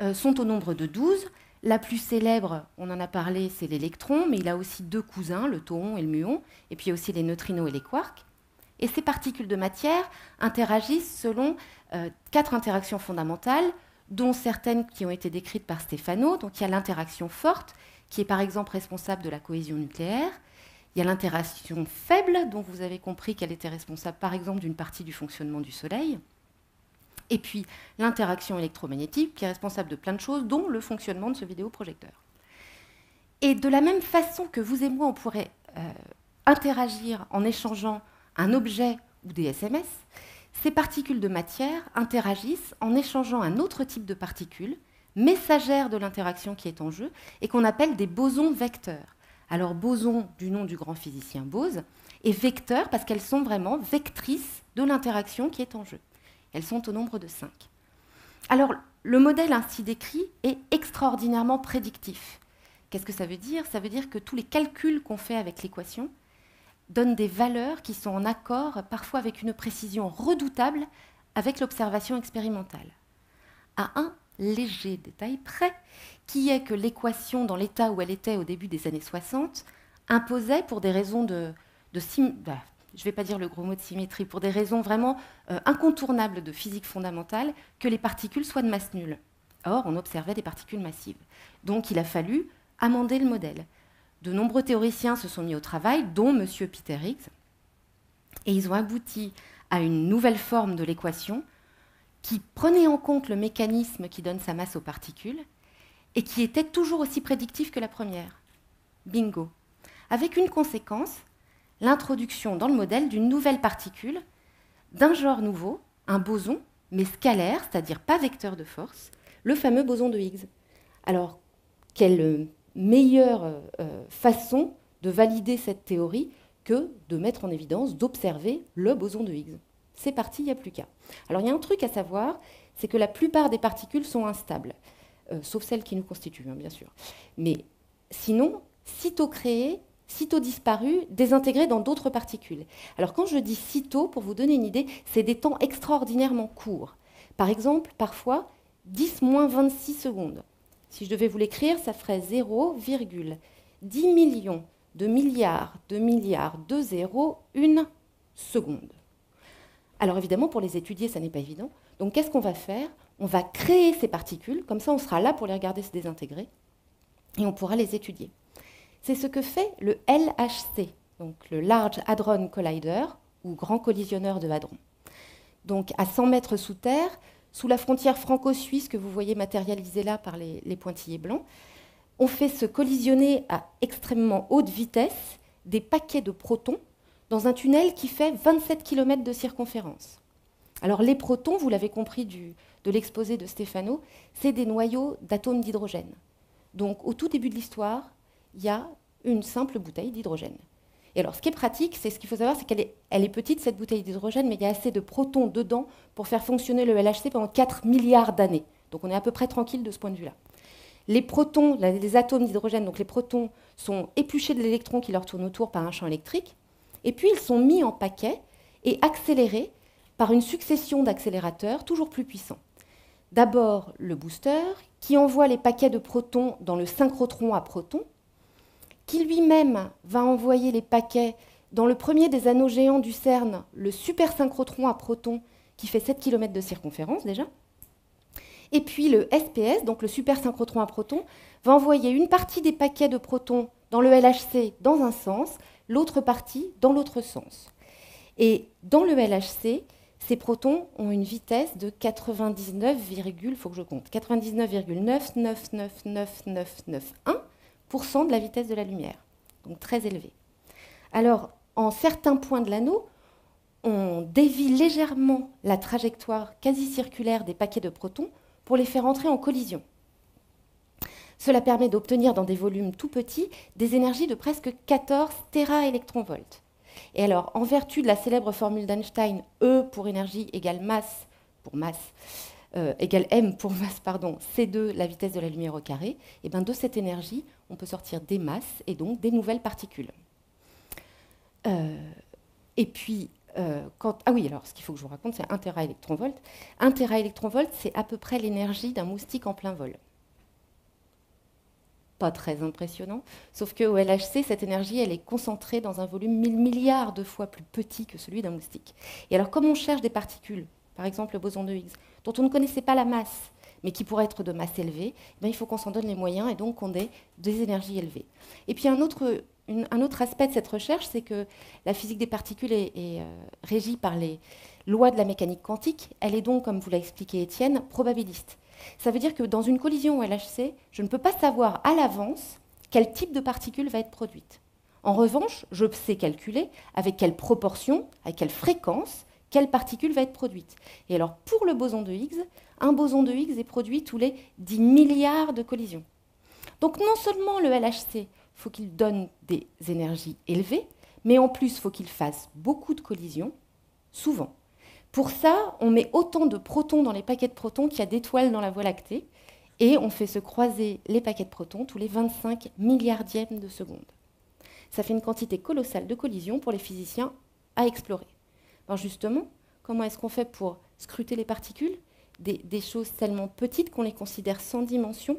euh, sont au nombre de 12. La plus célèbre, on en a parlé, c'est l'électron, mais il a aussi deux cousins, le tauron et le muon, et puis aussi les neutrinos et les quarks. Et ces particules de matière interagissent selon euh, quatre interactions fondamentales, dont certaines qui ont été décrites par Stefano. Donc il y a l'interaction forte, qui est par exemple responsable de la cohésion nucléaire. Il y a l'interaction faible, dont vous avez compris qu'elle était responsable par exemple d'une partie du fonctionnement du Soleil. Et puis l'interaction électromagnétique, qui est responsable de plein de choses, dont le fonctionnement de ce vidéoprojecteur. Et de la même façon que vous et moi, on pourrait euh, interagir en échangeant un objet ou des SMS, ces particules de matière interagissent en échangeant un autre type de particules, messagères de l'interaction qui est en jeu, et qu'on appelle des bosons vecteurs. Alors boson du nom du grand physicien Bose, et vecteurs parce qu'elles sont vraiment vectrices de l'interaction qui est en jeu. Elles sont au nombre de 5. Alors, le modèle ainsi décrit est extraordinairement prédictif. Qu'est-ce que ça veut dire? Ça veut dire que tous les calculs qu'on fait avec l'équation donnent des valeurs qui sont en accord, parfois avec une précision redoutable, avec l'observation expérimentale. À un léger détail près, qui est que l'équation, dans l'état où elle était au début des années 60, imposait, pour des raisons de, de, bah, je ne vais pas dire le gros mot de symétrie, pour des raisons vraiment euh, incontournables de physique fondamentale, que les particules soient de masse nulle. Or, on observait des particules massives. Donc, il a fallu amender le modèle. De nombreux théoriciens se sont mis au travail, dont M. Peter Higgs, et ils ont abouti à une nouvelle forme de l'équation qui prenait en compte le mécanisme qui donne sa masse aux particules et qui était toujours aussi prédictif que la première. Bingo. Avec une conséquence, l'introduction dans le modèle d'une nouvelle particule, d'un genre nouveau, un boson, mais scalaire, c'est-à-dire pas vecteur de force, le fameux boson de Higgs. Alors, quelle meilleure euh, façon de valider cette théorie que de mettre en évidence, d'observer le boson de Higgs? C'est parti, il n'y a plus qu'à. Alors, il y a un truc à savoir, c'est que la plupart des particules sont instables, euh, sauf celles qui nous constituent, hein, bien sûr. Mais sinon, sitôt créées, sitôt disparu, désintégré dans d'autres particules. Alors quand je dis sitôt, pour vous donner une idée, c'est des temps extraordinairement courts. Par exemple, parfois 10 moins 26 secondes. Si je devais vous l'écrire, ça ferait 0,10 millions de milliards de milliards de zéros une seconde. Alors évidemment, pour les étudier, ça n'est pas évident. Donc qu'est-ce qu'on va faire? On va créer ces particules, comme ça on sera là pour les regarder se désintégrer, et on pourra les étudier. C'est ce que fait le LHC, donc le Large Hadron Collider, ou Grand Collisionneur de Hadron. Donc à 100 mètres sous terre, sous la frontière franco-suisse que vous voyez matérialisée là par les, pointillés blancs, on fait se collisionner à extrêmement haute vitesse des paquets de protons dans un tunnel qui fait 27 km de circonférence. Alors les protons, vous l'avez compris de l'exposé de Stefano, c'est des noyaux d'atomes d'hydrogène. Donc au tout début de l'histoire, il y a une simple bouteille d'hydrogène. Et alors, ce qui est pratique, c'est ce qu'il faut savoir, c'est qu'elle est, est petite, cette bouteille d'hydrogène, mais il y a assez de protons dedans pour faire fonctionner le LHC pendant 4 milliards d'années. Donc, on est à peu près tranquille de ce point de vue-là. Les protons, les atomes d'hydrogène, donc les protons, sont épluchés de l'électron qui leur tourne autour par un champ électrique, et puis ils sont mis en paquets et accélérés par une succession d'accélérateurs toujours plus puissants. D'abord le booster, qui envoie les paquets de protons dans le synchrotron à protons, qui lui-même va envoyer les paquets dans le premier des anneaux géants du CERN, le supersynchrotron à protons, qui fait 7 km de circonférence déjà. Et puis le SPS, donc le supersynchrotron à protons, va envoyer une partie des paquets de protons dans le LHC dans un sens, l'autre partie dans l'autre sens. Et dans le LHC, ces protons ont une vitesse de 99, faut que je compte, 99,999991 de la vitesse de la lumière, donc très élevé. Alors, en certains points de l'anneau, on dévie légèrement la trajectoire quasi circulaire des paquets de protons pour les faire entrer en collision. Cela permet d'obtenir dans des volumes tout petits des énergies de presque 14 téraélectronvolts. Et alors, en vertu de la célèbre formule d'Einstein, E pour énergie égale masse pour masse, euh, égale m pour masse, pardon, C2, la vitesse de la lumière au carré, et eh bien de cette énergie, on peut sortir des masses et donc des nouvelles particules. Euh, et puis, euh, quand, ah oui, alors ce qu'il faut que je vous raconte, c'est 1 téraélectronvolt. 1 téraélectronvolt, c'est à peu près l'énergie d'un moustique en plein vol. Pas très impressionnant, sauf qu'au LHC, cette énergie, elle est concentrée dans un volume 1000 milliards de fois plus petit que celui d'un moustique. Et alors, comme on cherche des particules, par exemple le boson de Higgs, dont on ne connaissait pas la masse, mais qui pourrait être de masse élevée, eh il faut qu'on s'en donne les moyens et donc qu'on ait des énergies élevées. Et puis un autre, un autre aspect de cette recherche, c'est que la physique des particules est, euh, régie par les lois de la mécanique quantique. Elle est donc, comme vous l'a expliqué Étienne, probabiliste. Ça veut dire que dans une collision au LHC, je ne peux pas savoir à l'avance quel type de particule va être produite. En revanche, je sais calculer avec quelle proportion, avec quelle fréquence, quelle particule va être produite. Et alors, pour le boson de Higgs, un boson de Higgs est produit tous les 10 milliards de collisions. Donc non seulement le LHC faut qu'il donne des énergies élevées, mais en plus, faut qu'il fasse beaucoup de collisions, souvent. Pour ça, on met autant de protons dans les paquets de protons qu'il y a d'étoiles dans la Voie lactée, et on fait se croiser les paquets de protons tous les 25 milliardièmes de seconde. Ça fait une quantité colossale de collisions pour les physiciens à explorer. Alors justement, comment est-ce qu'on fait pour scruter les particules des, choses tellement petites qu'on les considère sans dimension?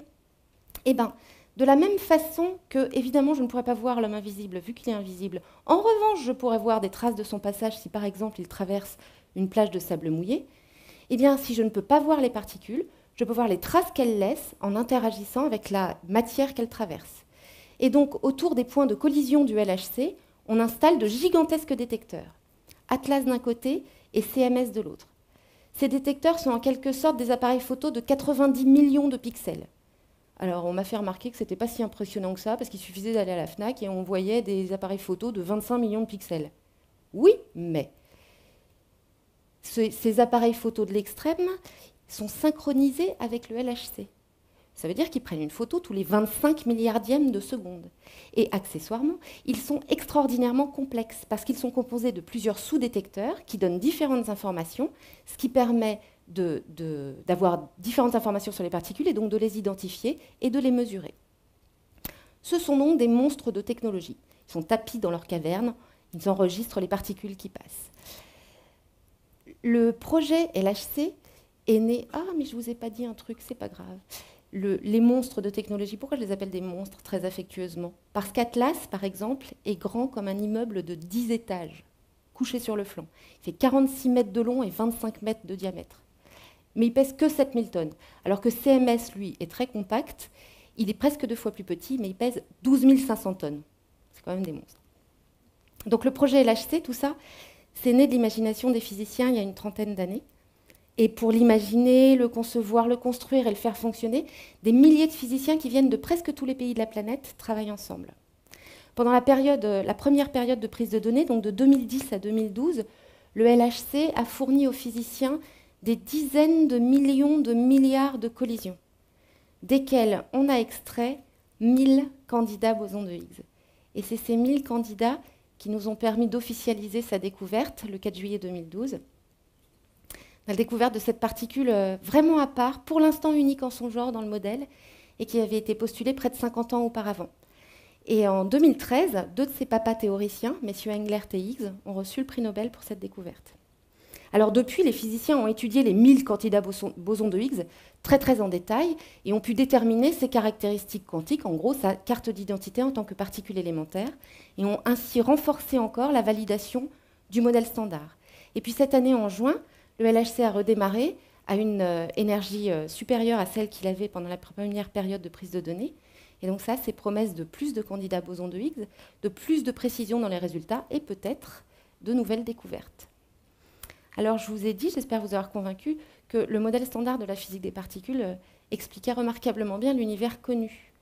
Eh bien, de la même façon que, évidemment, je ne pourrais pas voir l'homme invisible vu qu'il est invisible. En revanche, je pourrais voir des traces de son passage si, par exemple, il traverse une plage de sable mouillé. Eh bien, si je ne peux pas voir les particules, je peux voir les traces qu'elles laissent en interagissant avec la matière qu'elles traversent. Et donc, autour des points de collision du LHC, on installe de gigantesques détecteurs. Atlas d'un côté et CMS de l'autre. Ces détecteurs sont en quelque sorte des appareils photo de 90 millions de pixels. Alors, on m'a fait remarquer que ce n'était pas si impressionnant que ça, parce qu'il suffisait d'aller à la FNAC et on voyait des appareils photo de 25 millions de pixels. Oui, mais ces appareils photo de l'extrême sont synchronisés avec le LHC. Ça veut dire qu'ils prennent une photo tous les 25 milliardièmes de seconde. Et accessoirement, ils sont extraordinairement complexes parce qu'ils sont composés de plusieurs sous-détecteurs qui donnent différentes informations, ce qui permet d'avoir différentes informations sur les particules et donc de les identifier et de les mesurer. Ce sont donc des monstres de technologie. Ils sont tapis dans leur caverne, ils enregistrent les particules qui passent. Le projet LHC est né. Ah, mais je ne vous ai pas dit un truc, c'est pas grave. Les monstres de technologie, pourquoi je les appelle des monstres très affectueusement? Parce qu'Atlas, par exemple, est grand comme un immeuble de 10 étages, couché sur le flanc. Il fait 46 mètres de long et 25 mètres de diamètre mais il pèse que 7000 tonnes. Alors que CMS, lui, est très compact, il est presque deux fois plus petit, mais il pèse 12 500 tonnes. C'est quand même des monstres. Donc le projet LHC, tout ça, c'est né de l'imagination des physiciens il y a une trentaine d'années. Et pour l'imaginer, le concevoir, le construire et le faire fonctionner, des milliers de physiciens qui viennent de presque tous les pays de la planète travaillent ensemble. Pendant la, la première période de prise de données, donc de 2010 à 2012, le LHC a fourni aux physiciens des dizaines de millions de milliards de collisions, desquelles on a extrait 1000 candidats bosons de Higgs. Et c'est ces 1000 candidats qui nous ont permis d'officialiser sa découverte le 4 juillet 2012. La découverte de cette particule euh, vraiment à part, pour l'instant unique en son genre dans le modèle, et qui avait été postulée près de 50 ans auparavant. Et en 2013, deux de ses papas théoriciens, messieurs Englert et Higgs, ont reçu le prix Nobel pour cette découverte. Alors depuis, les physiciens ont étudié les 1000 candidats bosons de Higgs très très en détail et ont pu déterminer ses caractéristiques quantiques, en gros sa carte d'identité en tant que particule élémentaire, et ont ainsi renforcé encore la validation du modèle standard. Et puis cette année, en juin, le LHC a redémarré à une euh, énergie euh, supérieure à celle qu'il avait pendant la première période de prise de données. Et donc ça, c'est promesse de plus de candidats bosons de Higgs, de plus de précision dans les résultats et peut-être de nouvelles découvertes. Alors je vous ai dit, j'espère vous avoir convaincu, que le modèle standard de la physique des particules euh, expliquait remarquablement bien l'univers connu,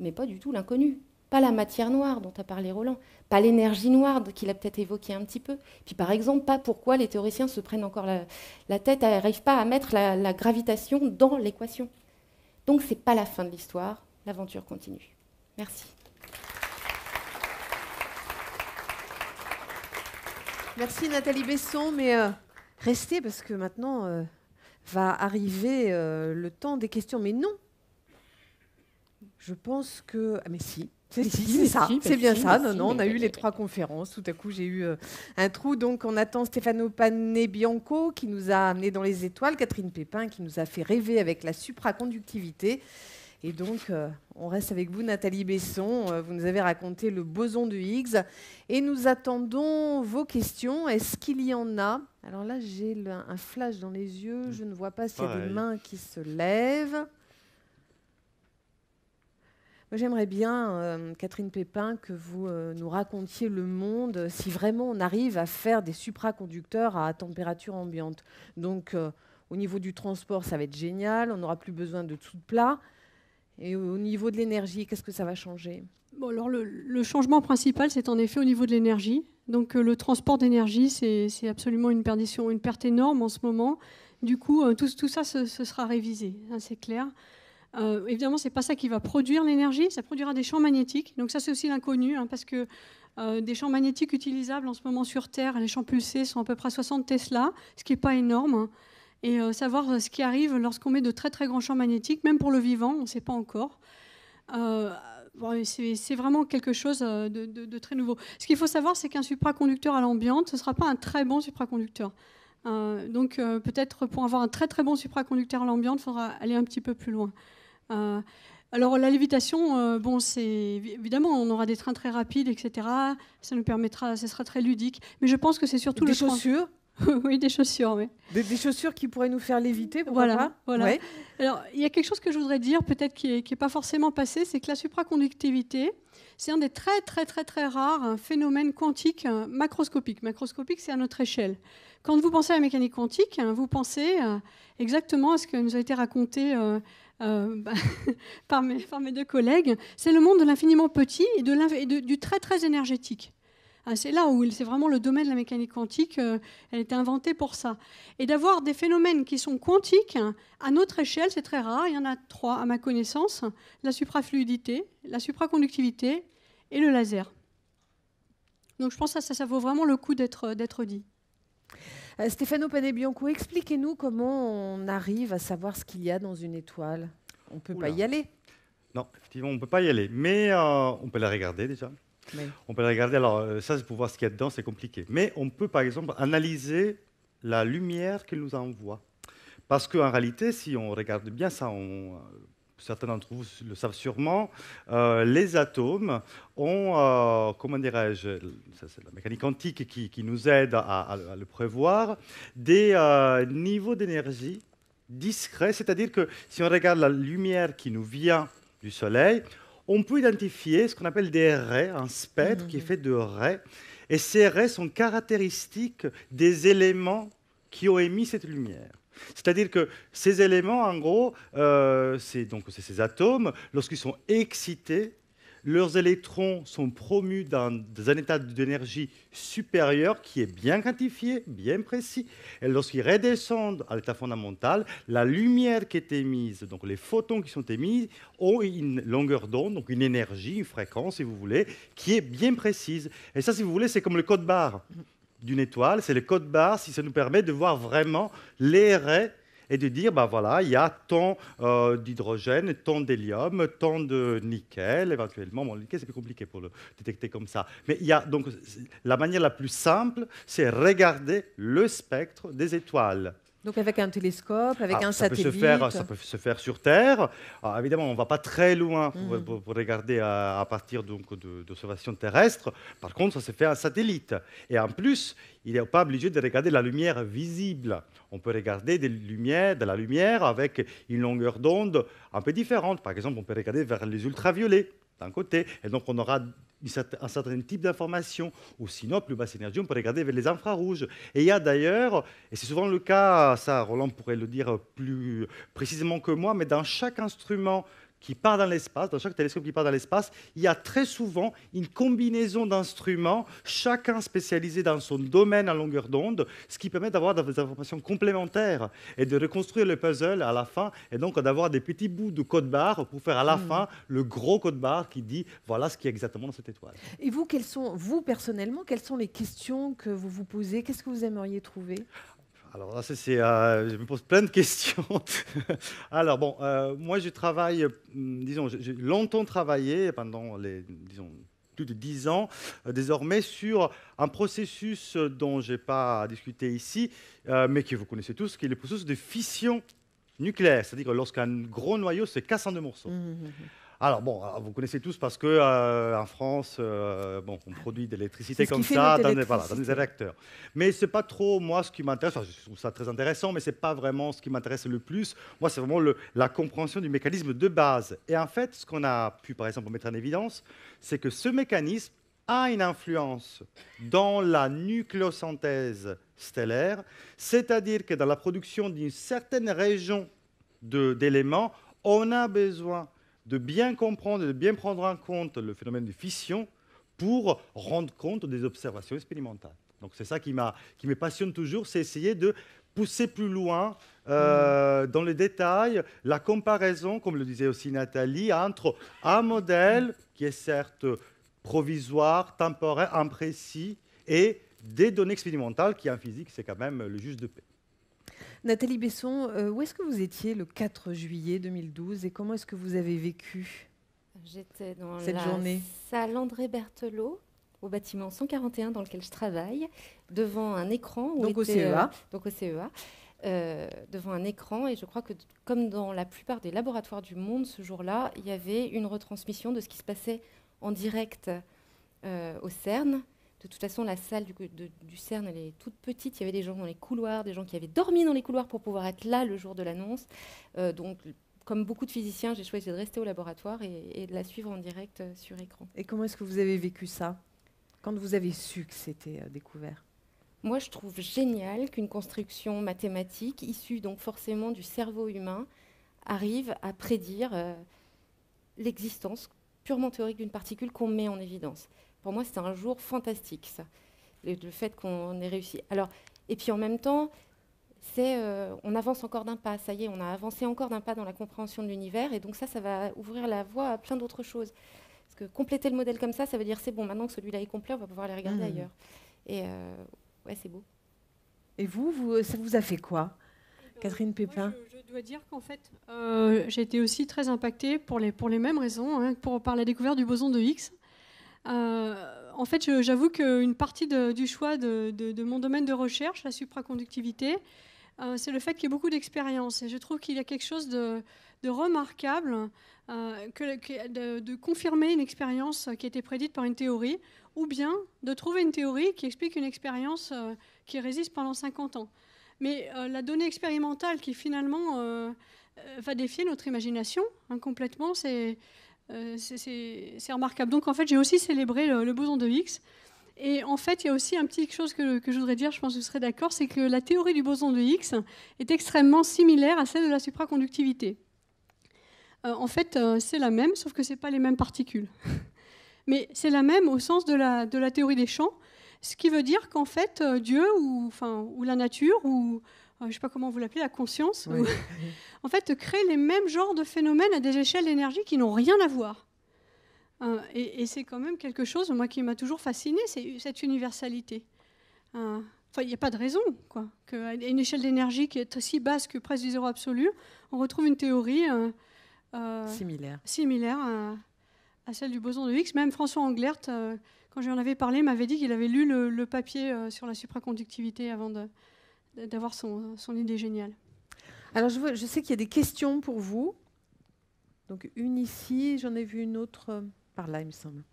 mais pas du tout l'inconnu. Pas la matière noire dont a parlé Roland, pas l'énergie noire qu'il a peut-être évoqué un petit peu. Puis par exemple, pas pourquoi les théoriciens se prennent encore la, tête, n'arrivent pas à mettre la, la gravitation dans l'équation. Donc c'est pas la fin de l'histoire, l'aventure continue. Merci. Merci Nathalie Besson, mais euh, restez parce que maintenant euh, va arriver euh, le temps des questions. Mais non, je pense que... Ah mais si, C'est ça, c'est bien ça. Non, non, on a eu les trois conférences. Tout à coup, j'ai eu euh, un trou. Donc, on attend Stefano Panebianco qui nous a amené dans les étoiles, Catherine Pépin qui nous a fait rêver avec la supraconductivité. Et donc, euh, on reste avec vous, Nathalie Besson. Euh, vous nous avez raconté le boson de Higgs. Et nous attendons vos questions. Est-ce qu'il y en a? Alors là, j'ai un flash dans les yeux. Je ne vois pas s'il y a des mains qui se lèvent. J'aimerais bien, euh, Catherine Pépin, que vous euh, nous racontiez le monde si vraiment on arrive à faire des supraconducteurs à température ambiante. Donc, euh, au niveau du transport, ça va être génial, on n'aura plus besoin de tout plat. Et au niveau de l'énergie, qu'est-ce que ça va changer? Bon, alors le, changement principal, c'est en effet au niveau de l'énergie. Donc, le transport d'énergie, c'est absolument une perdition, une perte énorme en ce moment. Du coup, tout, tout, ça, ce, sera révisé, hein, c'est clair. Euh, évidemment, ce n'est pas ça qui va produire l'énergie, ça produira des champs magnétiques. Donc ça, c'est aussi l'inconnu, hein, parce que euh, des champs magnétiques utilisables en ce moment sur Terre, les champs pulsés sont à peu près 60 Tesla, ce qui n'est pas énorme. Hein. Et euh, savoir ce qui arrive lorsqu'on met de très très grands champs magnétiques, même pour le vivant, on ne sait pas encore. c'est vraiment quelque chose de, très nouveau. Ce qu'il faut savoir, c'est qu'un supraconducteur à l'ambiance, ce ne sera pas un très bon supraconducteur. donc peut-être pour avoir un très très bon supraconducteur à l'ambiance, il faudra aller un petit peu plus loin. Euh, alors la lévitation, euh, bon, c'est évidemment, on aura des trains très rapides, etc. Ça nous permettra, ce sera très ludique. Mais je pense que c'est surtout des chaussures. *laughs* oui, des chaussures, oui. Des, chaussures qui pourraient nous faire léviter, voilà, pas voilà. Alors, il y a quelque chose que je voudrais dire, peut-être qui n'est pas forcément passé, c'est que la supraconductivité, c'est un des très, très, très, très rares phénomènes quantiques macroscopiques. Macroscopique, c'est à notre échelle. Quand vous pensez à la mécanique quantique, vous pensez euh, exactement à ce que nous a été raconté euh, bah, *laughs* par, mes, deux collègues, c'est le monde de l'infiniment petit et, de, du très très énergétique. Ah, c'est là où c'est vraiment le domaine de la mécanique quantique, euh, elle était inventée pour ça. Et d'avoir des phénomènes qui sont quantiques à notre échelle, c'est très rare. Il y en a trois à ma connaissance la suprafluidité, la supraconductivité et le laser. Donc je pense que ça, ça vaut vraiment le coup d'être dit. Euh, Stefano Panebianco, expliquez-nous comment on arrive à savoir ce qu'il y a dans une étoile. On ne peut pas y aller. Non, effectivement, on ne peut pas y aller. Mais euh, on peut la regarder déjà. On peut la regarder. Alors, euh, ça, pour voir ce qu'il y a dedans, c'est compliqué. Mais on peut, par exemple, analyser la lumière qu'il nous envoie. Parce qu'en réalité, si on regarde bien ça, on, certains d'entre vous le savent sûrement, euh, les atomes ont, euh, comment dirais-je, c'est la mécanique quantique qui, nous aide à, le prévoir, des euh, niveaux d'énergie discrets, c'est-à-dire que si on regarde la lumière qui nous vient du Soleil, on peut identifier ce qu'on appelle des raies, un spectre qui est fait de raies, et ces raies sont caractéristiques des éléments qui ont émis cette lumière. C'est-à-dire que ces éléments, en gros, euh, c'est donc ces atomes, lorsqu'ils sont excités, leurs électrons sont promus dans un état d'énergie supérieur qui est bien quantifié, bien précis. Et lorsqu'ils redescendent à l'état fondamental, la lumière qui est émise, donc les photons qui sont émis, ont une longueur d'onde, donc une énergie, une fréquence, si vous voulez, qui est bien précise. Et ça, si vous voulez, c'est comme le code barre d'une étoile, c'est le code barre, si ça nous permet de voir vraiment les raies et de dire, bah voilà, il y a tant euh, d'hydrogène, tant d'hélium, tant de nickel, éventuellement. Bon, le nickel, c'est plus compliqué pour le détecter comme ça. Mais il y a donc la manière la plus simple, c'est regarder le spectre des étoiles. Donc avec un télescope, avec ah, un ça satellite. Peut se faire, ça peut se faire sur Terre. Alors, évidemment, on ne va pas très loin pour, mm. regarder à, partir d'observations terrestres. Par contre, ça se fait un satellite. Et en plus, il n'est pas obligé de regarder la lumière visible. On peut regarder des lumières, de la lumière avec une longueur d'onde un peu différente. Par exemple, on peut regarder vers les ultraviolets d'un côté, et donc on aura un certain type d'information. Ou sinon, plus basse énergie, on peut regarder vers les infrarouges. Et il y a d'ailleurs, et c'est souvent le cas, ça Roland pourrait le dire plus précisément que moi, mais dans chaque instrument qui part dans l'espace, dans chaque télescope qui part dans l'espace, il y a très souvent une combinaison d'instruments, chacun spécialisé dans son domaine en longueur d'onde, ce qui permet d'avoir des informations complémentaires et de reconstruire le puzzle à la fin, et donc d'avoir des petits bouts de code barre pour faire à la hmm. fin le gros code barre qui dit voilà ce qui est exactement dans cette étoile. Et vous, quelles sont, vous personnellement, quelles sont les questions que vous vous posez? Qu'est-ce que vous aimeriez trouver? Alors là, c'est, euh, je me pose plein de questions. *laughs* Alors bon, euh, moi je travaille, hum, disons, j'ai longtemps travaillé pendant les, disons, plus de dix ans euh, désormais sur un processus dont je n'ai pas discuté ici, mais que vous connaissez tous, qui est le processus de fission nucléaire, c'est-à-dire lorsqu'un gros noyau se casse en deux morceaux. Mmh, mmh, mmh. Alors bon, vous connaissez tous parce que euh, en France, euh, bon, on produit de l'électricité comme ça dans des, voilà, dans des, réacteurs. Mais c'est pas trop moi ce qui m'intéresse. Enfin, je trouve ça très intéressant, mais c'est pas vraiment ce qui m'intéresse le plus. Moi, c'est vraiment le, la compréhension du mécanisme de base. Et en fait, ce qu'on a pu, par exemple, mettre en évidence, c'est que ce mécanisme a une influence dans la nucléosynthèse stellaire, c'est-à-dire que dans la production d'une certaine région d'éléments, on a besoin de bien comprendre et de bien prendre en compte le phénomène de fission pour rendre compte des observations expérimentales. Donc c'est ça qui, qui me passionne toujours, c'est essayer de pousser plus loin euh, dans les détails la comparaison, comme le disait aussi Nathalie, entre un modèle qui est certes provisoire, temporaire, imprécis, et des données expérimentales qui en physique, c'est quand même le juge de paix. Nathalie Besson, euh, où est-ce que vous étiez le 4 juillet 2012 et comment est-ce que vous avez vécu J'étais dans cette la journée salle André Berthelot, au bâtiment 141 dans lequel je travaille, devant un écran. donc, au CEA. Euh, donc au CEA. Euh, devant un écran et je crois que comme dans la plupart des laboratoires du monde ce jour-là, il y avait une retransmission de ce qui se passait en direct au CERN de toute façon, la salle du, CERN, elle est toute petite. Il y avait des gens dans les couloirs, des gens qui avaient dormi dans les couloirs pour pouvoir être là le jour de l'annonce. Euh, donc, comme beaucoup de physiciens, j'ai choisi de rester au laboratoire et, de la suivre en direct euh, sur écran. Et comment est-ce que vous avez vécu ça? Quand vous avez su que c'était euh, découvert? Moi, je trouve génial qu'une construction mathématique issue donc forcément du cerveau humain arrive à prédire l'existence purement théorique d'une particule qu'on met en évidence. Pour moi, c'était un jour fantastique, ça, le, fait qu'on ait réussi. Alors, et puis en même temps, c'est, euh, on avance encore d'un pas. Ça y est, on a avancé encore d'un pas dans la compréhension de l'univers, et donc ça, ça va ouvrir la voie à plein d'autres choses. Parce que compléter le modèle comme ça, ça veut dire c'est bon. Maintenant que celui-là est complet, on va pouvoir les regarder mmh. ailleurs. Et euh, ouais, c'est beau. Et vous, vous, ça vous a fait quoi Catherine Pépin je, dois dire qu'en fait, euh, j'ai été aussi très impactée pour les, pour les mêmes raisons, hein, pour, par la découverte du boson de Higgs. Euh, en fait, j'avoue qu'une partie du choix de, mon domaine de recherche, la supraconductivité, euh, c'est le fait qu'il y ait beaucoup d'expérience. Et je trouve qu'il y a quelque chose de, remarquable euh, de, confirmer une expérience qui a été prédite par une théorie, ou bien de trouver une théorie qui explique une expérience qui résiste pendant 50 ans. Mais la donnée expérimentale qui finalement va défier notre imagination hein, complètement, c'est euh, c'est remarquable. Donc en fait, j'ai aussi célébré le, boson de Higgs. Et en fait, il y a aussi un petit chose que, je voudrais dire, je pense que vous serez d'accord, c'est que la théorie du boson de Higgs est extrêmement similaire à celle de la supraconductivité. Euh, en fait, euh, c'est la même, sauf que ce pas les mêmes particules. *laughs* Mais c'est la même au sens de la, de la théorie des champs, ce qui veut dire qu'en fait, Dieu ou, enfin, ou la nature ou je ne sais pas comment vous l'appelez, la conscience, *laughs* en fait, crée les mêmes genres de phénomènes à des échelles d'énergie qui n'ont rien à voir. Euh, et, c'est quand même quelque chose, moi, qui m'a toujours fasciné, c'est cette universalité. Euh, enfin, il n'y a pas de raison, quoi, qu'à une échelle d'énergie qui est aussi basse que presque du zéro absolu, on retrouve une théorie euh, similaire, similaire à, celle du boson de Higgs. Même François Englert, quand je lui en avais parlé, m'avait dit qu'il avait lu le papier sur la supraconductivité avant de, d'avoir son, idée géniale. Alors, je, je sais qu'il y a des questions pour vous. Donc, une ici, j'en ai vu une autre euh, par là, il me semble.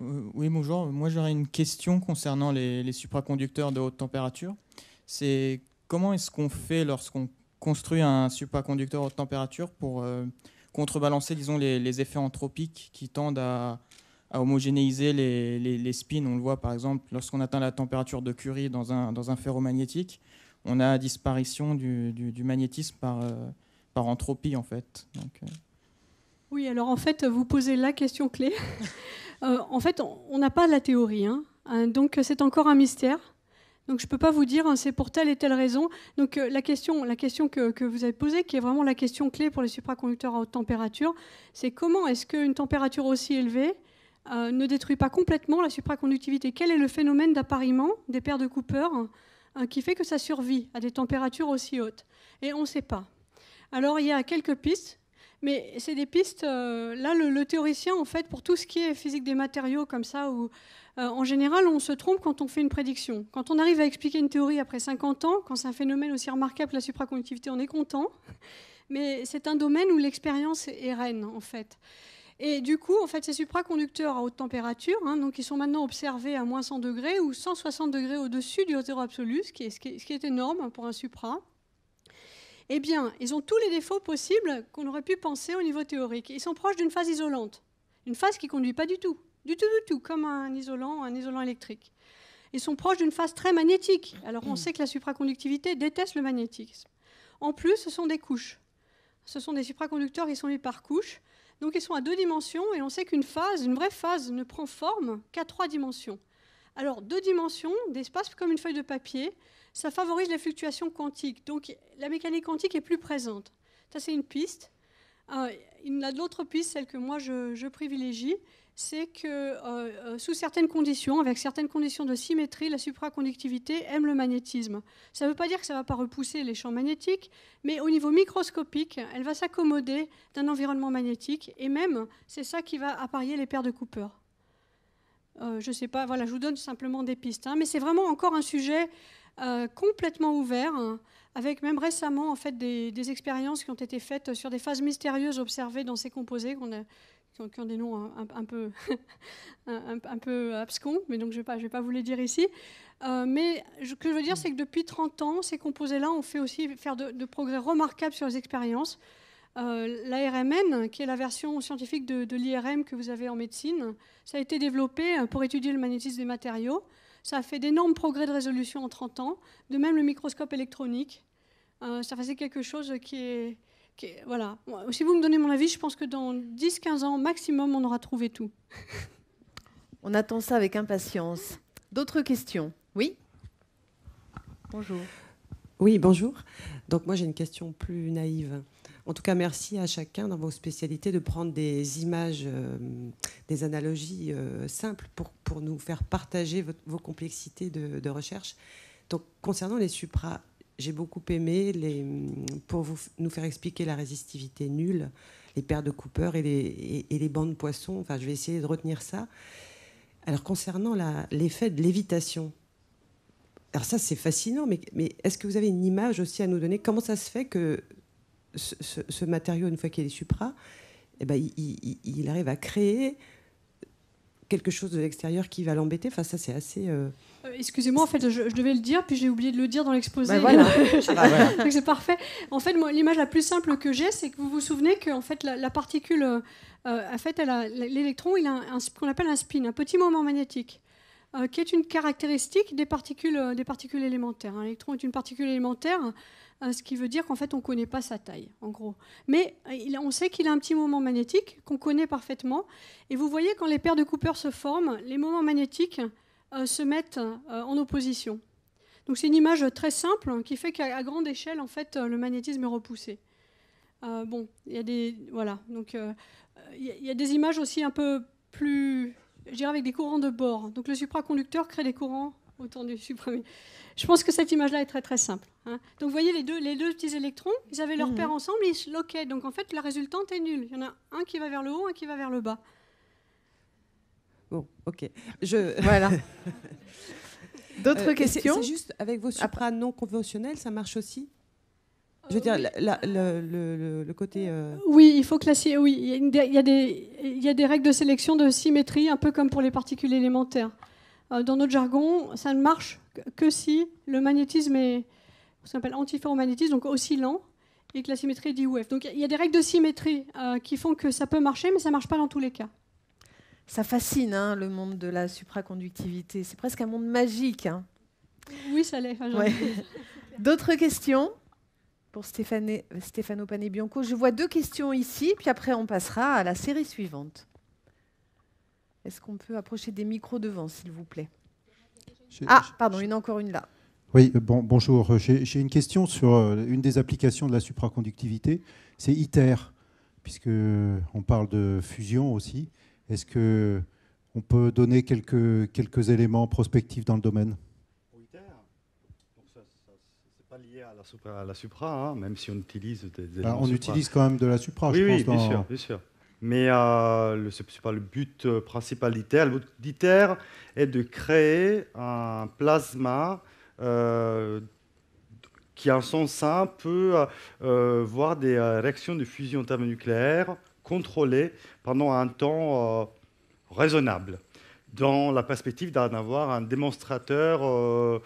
Euh, oui, bonjour. Moi, j'aurais une question concernant les, supraconducteurs de haute température. C'est comment est-ce qu'on fait lorsqu'on construit un supraconducteur haute température pour euh, contrebalancer, disons, les, effets anthropiques qui tendent à, homogénéiser les, les, spins? On le voit par exemple lorsqu'on atteint la température de Curie dans un, dans un ferromagnétique on a disparition du, magnétisme par, euh, par entropie, en fait. Euh. Oui, alors en fait, vous posez la question clé. *laughs* Euh, en fait, on n'a pas la théorie, hein. donc c'est encore un mystère. Donc je ne peux pas vous dire hein, c'est pour telle et telle raison. Donc la question, la question que, que, vous avez posée, qui est vraiment la question clé pour les supraconducteurs à haute température, c'est comment est-ce qu'une température aussi élevée ne détruit pas complètement la supraconductivité? Quel est le phénomène d'appariement des paires de Cooper hein, qui fait que ça survit à des températures aussi hautes. Et on ne sait pas. Alors il y a quelques pistes, mais c'est des pistes. Euh, là, le, théoricien, en fait, pour tout ce qui est physique des matériaux comme ça, où, euh, en général, on se trompe quand on fait une prédiction. Quand on arrive à expliquer une théorie après 50 ans, quand c'est un phénomène aussi remarquable que la supraconductivité, on est content. Mais c'est un domaine où l'expérience est reine, en fait. Et du coup, en fait, ces supraconducteurs à haute température, hein, donc ils sont maintenant observés à moins 100 degrés ou 160 degrés au-dessus du zéro absolu, ce qui, est, ce, qui est, énorme pour un supra. Eh bien, ils ont tous les défauts possibles qu'on aurait pu penser au niveau théorique. Ils sont proches d'une phase isolante, une phase qui ne conduit pas du tout, du tout, du tout, comme un isolant, un isolant électrique. Ils sont proches d'une phase très magnétique. Alors, on sait que la supraconductivité déteste le magnétisme. En plus, ce sont des couches. Ce sont des supraconducteurs qui sont mis par couches. Donc ils sont à deux dimensions et on sait qu'une phase, une vraie phase, ne prend forme qu'à trois dimensions. Alors deux dimensions, d'espace comme une feuille de papier, ça favorise les fluctuations quantiques. Donc la mécanique quantique est plus présente. Ça c'est une piste. Euh, il y a d'autres pistes, celle que moi je privilégie, c'est que euh, euh, sous certaines conditions, avec certaines conditions de symétrie, la supraconductivité aime le magnétisme. Ça ne veut pas dire que ça ne va pas repousser les champs magnétiques, mais au niveau microscopique, elle va s'accommoder d'un environnement magnétique, et même c'est ça qui va apparier les paires de Cooper. Euh, je ne sais pas, voilà, je vous donne simplement des pistes, hein, mais c'est vraiment encore un sujet complètement ouvert. Avec même récemment en fait des, des, expériences qui ont été faites sur des phases mystérieuses observées dans ces composés qu'on a, qui ont, des noms un, peu, *laughs* un, peu abscons, mais donc je ne vais, pas vous les dire ici. Euh, mais ce que je veux dire, c'est que depuis 30 ans, ces composés-là ont fait aussi faire de, progrès remarquables sur les expériences. Euh, L'ARMN, qui est la version scientifique de, de l'IRM que vous avez en médecine, ça a été développé euh, pour étudier le magnétisme des matériaux. Ça a fait d'énormes progrès de résolution en 30 ans. De même, le microscope électronique, euh, ça faisait quelque chose qui est, voilà. Si vous me donnez mon avis, je pense que dans 10-15 ans maximum, on aura trouvé tout. *laughs* On attend ça avec impatience. D'autres questions? Oui? Bonjour. Oui, bonjour. Donc moi j'ai une question plus naïve. En tout cas, merci à chacun dans vos spécialités de prendre des images, euh, des analogies euh, simples pour, pour nous faire partager vos complexités de, de, recherche. Donc concernant les supras, j'ai beaucoup aimé pour vous, nous faire expliquer la résistivité nulle, les paires de Cooper et les, et, les bancs de poissons. Enfin, je vais essayer de retenir ça. Alors, concernant l'effet de lévitation, alors ça, c'est fascinant, mais, est-ce que vous avez une image aussi à nous donner? Comment ça se fait que ce, matériau, une fois qu'il est supra, eh ben, il, arrive à créer quelque chose de l'extérieur qui va l'embêter? Enfin, ça, c'est assez. Euh, excusez-moi, en fait, je, devais le dire, puis j'ai oublié de le dire dans l'exposé. Bah, voilà. *laughs* Donc c'est parfait. En fait, l'image la plus simple que j'ai, c'est que vous vous souvenez que en fait, la, particule, euh, en fait, l'électron, il a un, ce qu'on appelle un spin, un petit moment magnétique. qui est une caractéristique des particules, des particules élémentaires. Un électron est une particule élémentaire euh, ce qui veut dire qu'en fait on ne connaît pas sa taille, en gros. Mais euh, on sait qu'il a un petit moment magnétique qu'on connaît parfaitement. Et vous voyez, quand les paires de Cooper se forment, les moments magnétiques euh, se mettent en opposition. Donc c'est une image très simple qui fait qu'à grande échelle, en fait, le magnétisme est repoussé. bon, il y a des voilà, donc il y, a des images aussi un peu plus, je dirais, avec des courants de bord. Donc le supraconducteur crée des courants autour du supra. Je pense que cette image-là est très très simple. Hein. Donc vous voyez les deux, les deux petits électrons, ils avaient leur mmh. paire ensemble, ils se loquaient. Donc en fait, la résultante est nulle. Il y en a un qui va vers le haut, un qui va vers le bas. Bon, ok. Je... *laughs* Voilà. D'autres euh, questions C'est juste avec vos supras non conventionnels, ça marche aussi? Je veux dire, le, le, côté. Euh, oui, il faut que la, oui, il y, a des, il y a des règles de sélection de symétrie, un peu comme pour les particules élémentaires. Euh, dans notre jargon, ça ne marche que si le magnétisme est ce qu'on appelle antiferromagnétisme, donc oscillant, et que la symétrie est d'IOF. Donc il y a des règles de symétrie euh, qui font que ça peut marcher, mais ça ne marche pas dans tous les cas. Ça fascine hein, le monde de la supraconductivité. C'est presque un monde magique. Hein. Oui, ça l'est. *laughs* D'autres questions pour Stéphane, Stéphano Panebianco Je vois deux questions ici, puis après on passera à la série suivante. Est-ce qu'on peut approcher des micros devant, s'il vous plaît? Ah, pardon, il y en a encore une là. Oui, euh, bon, bonjour. J'ai une question sur euh, une des applications de la supraconductivité. C'est ITER, puisqu'on parle de fusion aussi. Est-ce qu'on peut donner quelques, quelques éléments prospectifs dans le domaine? La Supra, la Supra hein, même si on utilise des, des Bah, éléments on Supra. utilise quand même de la Supra, Oui, je oui, pense. bien dans- sûr, bien sûr. Mais euh, ce n'est pas le but euh, principal d'ITER. Le but d'ITER est de créer un plasma euh, qui, en son sein, peut euh, euh, voir des euh, réactions de fusion thermonucléaire contrôlées pendant un temps euh, raisonnable, dans la perspective d'en avoir un démonstrateur euh,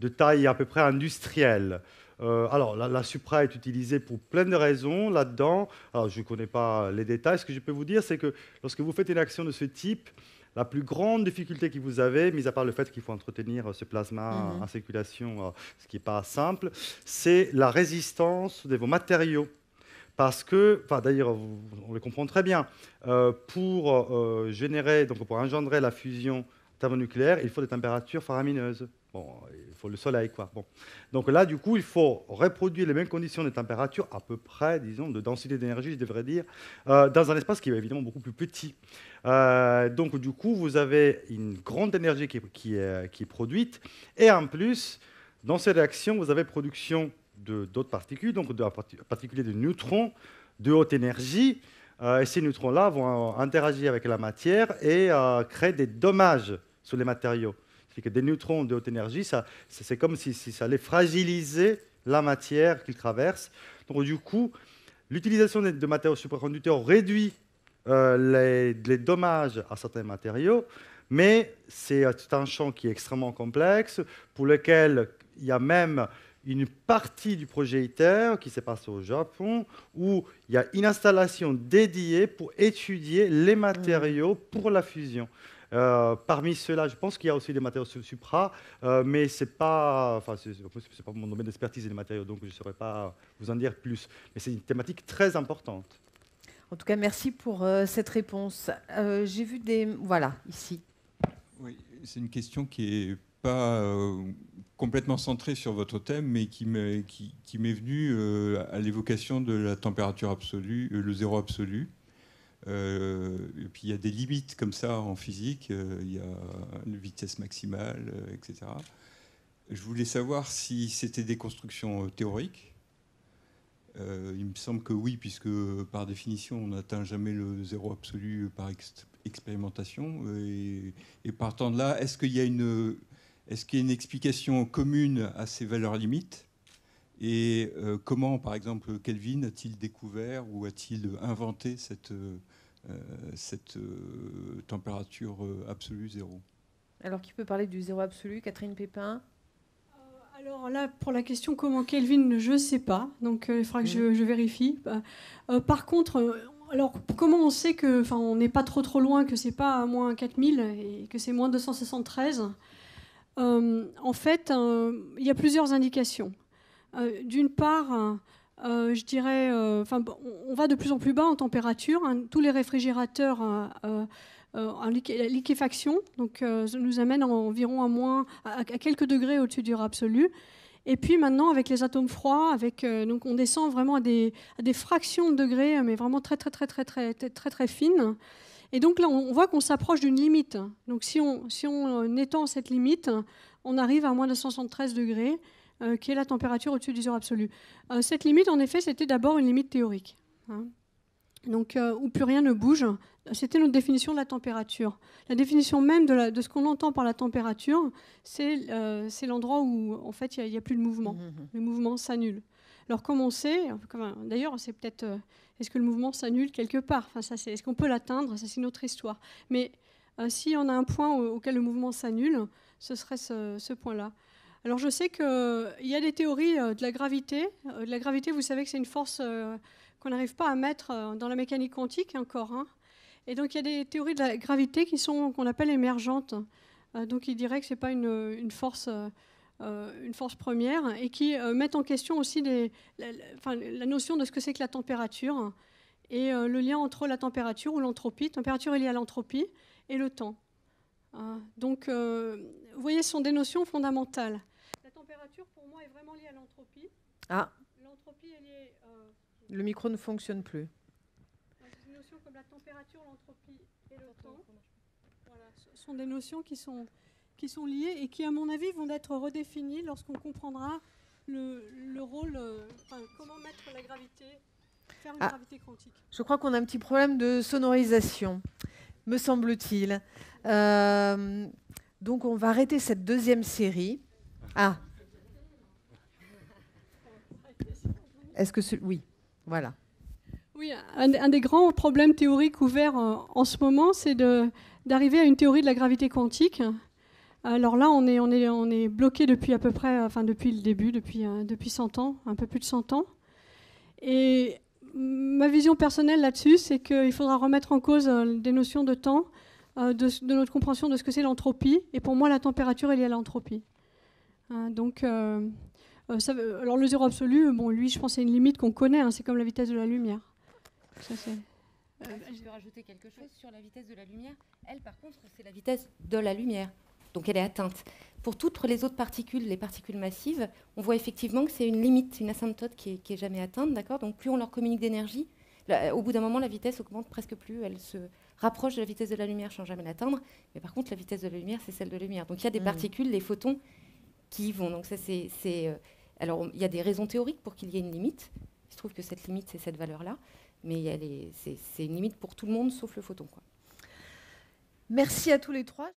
de taille à peu près industrielle. Euh, alors, la, la Supra est utilisée pour plein de raisons là-dedans. Alors, je ne connais pas les détails. Ce que je peux vous dire, c'est que lorsque vous faites une action de ce type, la plus grande difficulté que vous avez, mis à part le fait qu'il faut entretenir ce plasma Mhm. en circulation, ce qui n'est pas simple, c'est la résistance de vos matériaux. Parce que, enfin d'ailleurs, on le comprend très bien, euh, pour euh, générer, donc pour engendrer la fusion thermonucléaire, il faut des températures faramineuses. Bon, il faut le soleil, quoi. Bon. Donc là, du coup, il faut reproduire les mêmes conditions de température, à peu près, disons, de densité d'énergie, je devrais dire, euh, dans un espace qui est évidemment beaucoup plus petit. Donc, du coup, vous avez une grande énergie qui, est- qui est, produite. Et en plus, dans ces réactions, vous avez production d'autres particules, donc de, en parti- en particulier de neutrons de haute énergie. Euh, et ces neutrons-là vont euh, interagir avec la matière et euh, créer des dommages sur les matériaux. C'est que des neutrons de haute énergie, ça, c'est comme si, ça allait fragiliser la matière qu'ils traversent. Donc, du coup, l'utilisation de, matériaux supraconducteurs réduit euh, les, les dommages à certains matériaux, mais c'est un champ qui est extrêmement complexe, pour lequel il y a même une partie du projet ITER qui s'est passé au Japon, où il y a une installation dédiée pour étudier les matériaux pour la fusion. Euh, parmi ceux-là, je pense qu'il y a aussi des matériaux su- supra, euh, mais c'est pas, enfin, c'est pas mon domaine d'expertise des matériaux, donc je ne saurais pas vous en dire plus. Mais c'est une thématique très importante. En tout cas, merci pour euh, cette réponse. Euh, J'ai vu des... Voilà, ici. Oui, c'est une question qui est pas euh, complètement centrée sur votre thème, mais qui m'est venue euh, à l'évocation de la température absolue, euh, le zéro absolu. Euh, et puis il y a des limites comme ça en physique. il y a une vitesse maximale, etc. Je voulais savoir si c'était des constructions théoriques. Il me semble que oui, puisque par définition, on n'atteint jamais le zéro absolu par ex- expérimentation. Et partant de là, est-ce qu'il y a une, est-ce qu'il y a une explication commune à ces valeurs limites? Et euh, comment, par exemple, Kelvin a-t-il découvert ou a-t-il inventé cette, euh, euh, cette euh, température euh, absolue zéro? Alors, qui peut parler du zéro absolu? Catherine Pépin? Alors là, pour la question comment Kelvin, je ne sais pas. Donc euh, il faudra que je, je vérifie. Par contre, euh, alors comment on sait que, enfin, on n'est pas trop trop loin, que c'est pas à moins 4000 et que c'est moins 273 Euh, En fait, euh, il y a plusieurs indications. Euh, D'une part, euh, je dirais, euh, on va de plus en plus bas en température. hein. tous les réfrigérateurs euh, euh, euh, en liquéfaction, donc euh, nous amène environ à moins à, quelques degrés au-dessus du absolu. Et puis maintenant, avec les atomes froids, avec, euh, donc on descend vraiment à des, à des fractions de degrés, mais vraiment très très très très très très très, très fines. Et donc là, on voit qu'on s'approche d'une limite. Donc si on, si on euh, étend cette limite, on arrive à moins de 173 degrés, euh, qui est la température au-dessus du zéro absolu. Euh, cette limite, en effet, c'était d'abord une limite théorique. hein. Donc, euh, où plus rien ne bouge. C'était notre définition de la température. La définition même de, la- de ce qu'on entend par la température, c'est l'endroit où, en fait, il n'y a, plus de mouvement. Mhm. Le mouvement s'annule. Alors, comme on sait, d'ailleurs, c'est peut-être. euh, est-ce que le mouvement s'annule quelque part? Enfin, ça, Est-ce qu'on peut l'atteindre? Ça, c'est une autre histoire. Mais euh, si on a un point au- auquel le mouvement s'annule, ce serait ce, ce point-là. Alors, je sais qu'il y a des théories euh, de la gravité. Euh, la gravité, vous savez que c'est une force euh, qu'on n'arrive pas à mettre euh, dans la mécanique quantique encore. hein. Et donc, il y a des théories de la gravité qui sont qu'on appelle émergentes. Euh, donc, ils diraient que c'est pas une, une force. Euh, une force première et qui euh, mettent en question aussi la, la- enfin, la notion de ce que c'est que la température et euh, le lien entre la température ou l'entropie. Température est liée à l'entropie et le temps. Hein. donc, euh, vous voyez, ce sont des notions fondamentales. La température, pour moi, est vraiment liée à l'entropie. Ah, L'entropie est liée. euh, le micro ne fonctionne plus. des notions comme la température, l'entropie et le temps. Voilà, ce sont des notions qui sont, qui sont liées et qui, à mon avis, vont être redéfinies lorsqu'on comprendra le, rôle, euh, comment mettre la gravité, faire une ah. gravité quantique. Je crois qu'on a un petit problème de sonorisation, me semble-t-il. Euh, donc on va arrêter cette deuxième série. Ah. Est-ce que ce... oui, voilà. Oui, un, des grands problèmes théoriques ouverts en ce moment, c'est d'arriver à une théorie de la gravité quantique alors là, on est, bloqué depuis à peu près, enfin depuis le début, depuis, euh, depuis 100 ans, un peu plus de 100 ans. Et ma vision personnelle là-dessus, c'est qu'il faudra remettre en cause euh, des notions de temps, euh, de, notre compréhension de ce que c'est l'entropie. Et pour moi, la température est liée à l'entropie. Hein, donc, alors le zéro absolu, bon, lui, je pense c'est une limite qu'on connaît. Hein, c'est comme la vitesse de la lumière. Je peux rajouter quelque chose sur la vitesse de la lumière. Elle, par contre, c'est la vitesse de la lumière donc elle est atteinte. Pour toutes les autres particules, les particules massives, on voit effectivement que c'est une limite, une asymptote qui est, jamais atteinte, d'accord? Donc plus on leur communique d'énergie, au bout d'un moment, la vitesse augmente presque plus, elle se rapproche de la vitesse de la lumière sans jamais l'atteindre, mais par contre, la vitesse de la lumière, c'est celle de la lumière. Donc il y a des mmh. particules, les photons, qui y vont. Donc ça, c'est... Euh, alors, il y a des raisons théoriques pour qu'il y ait une limite. Il se trouve que cette limite, c'est cette valeur-là, mais c'est une limite pour tout le monde, sauf le photon. Quoi. Merci à tous les trois.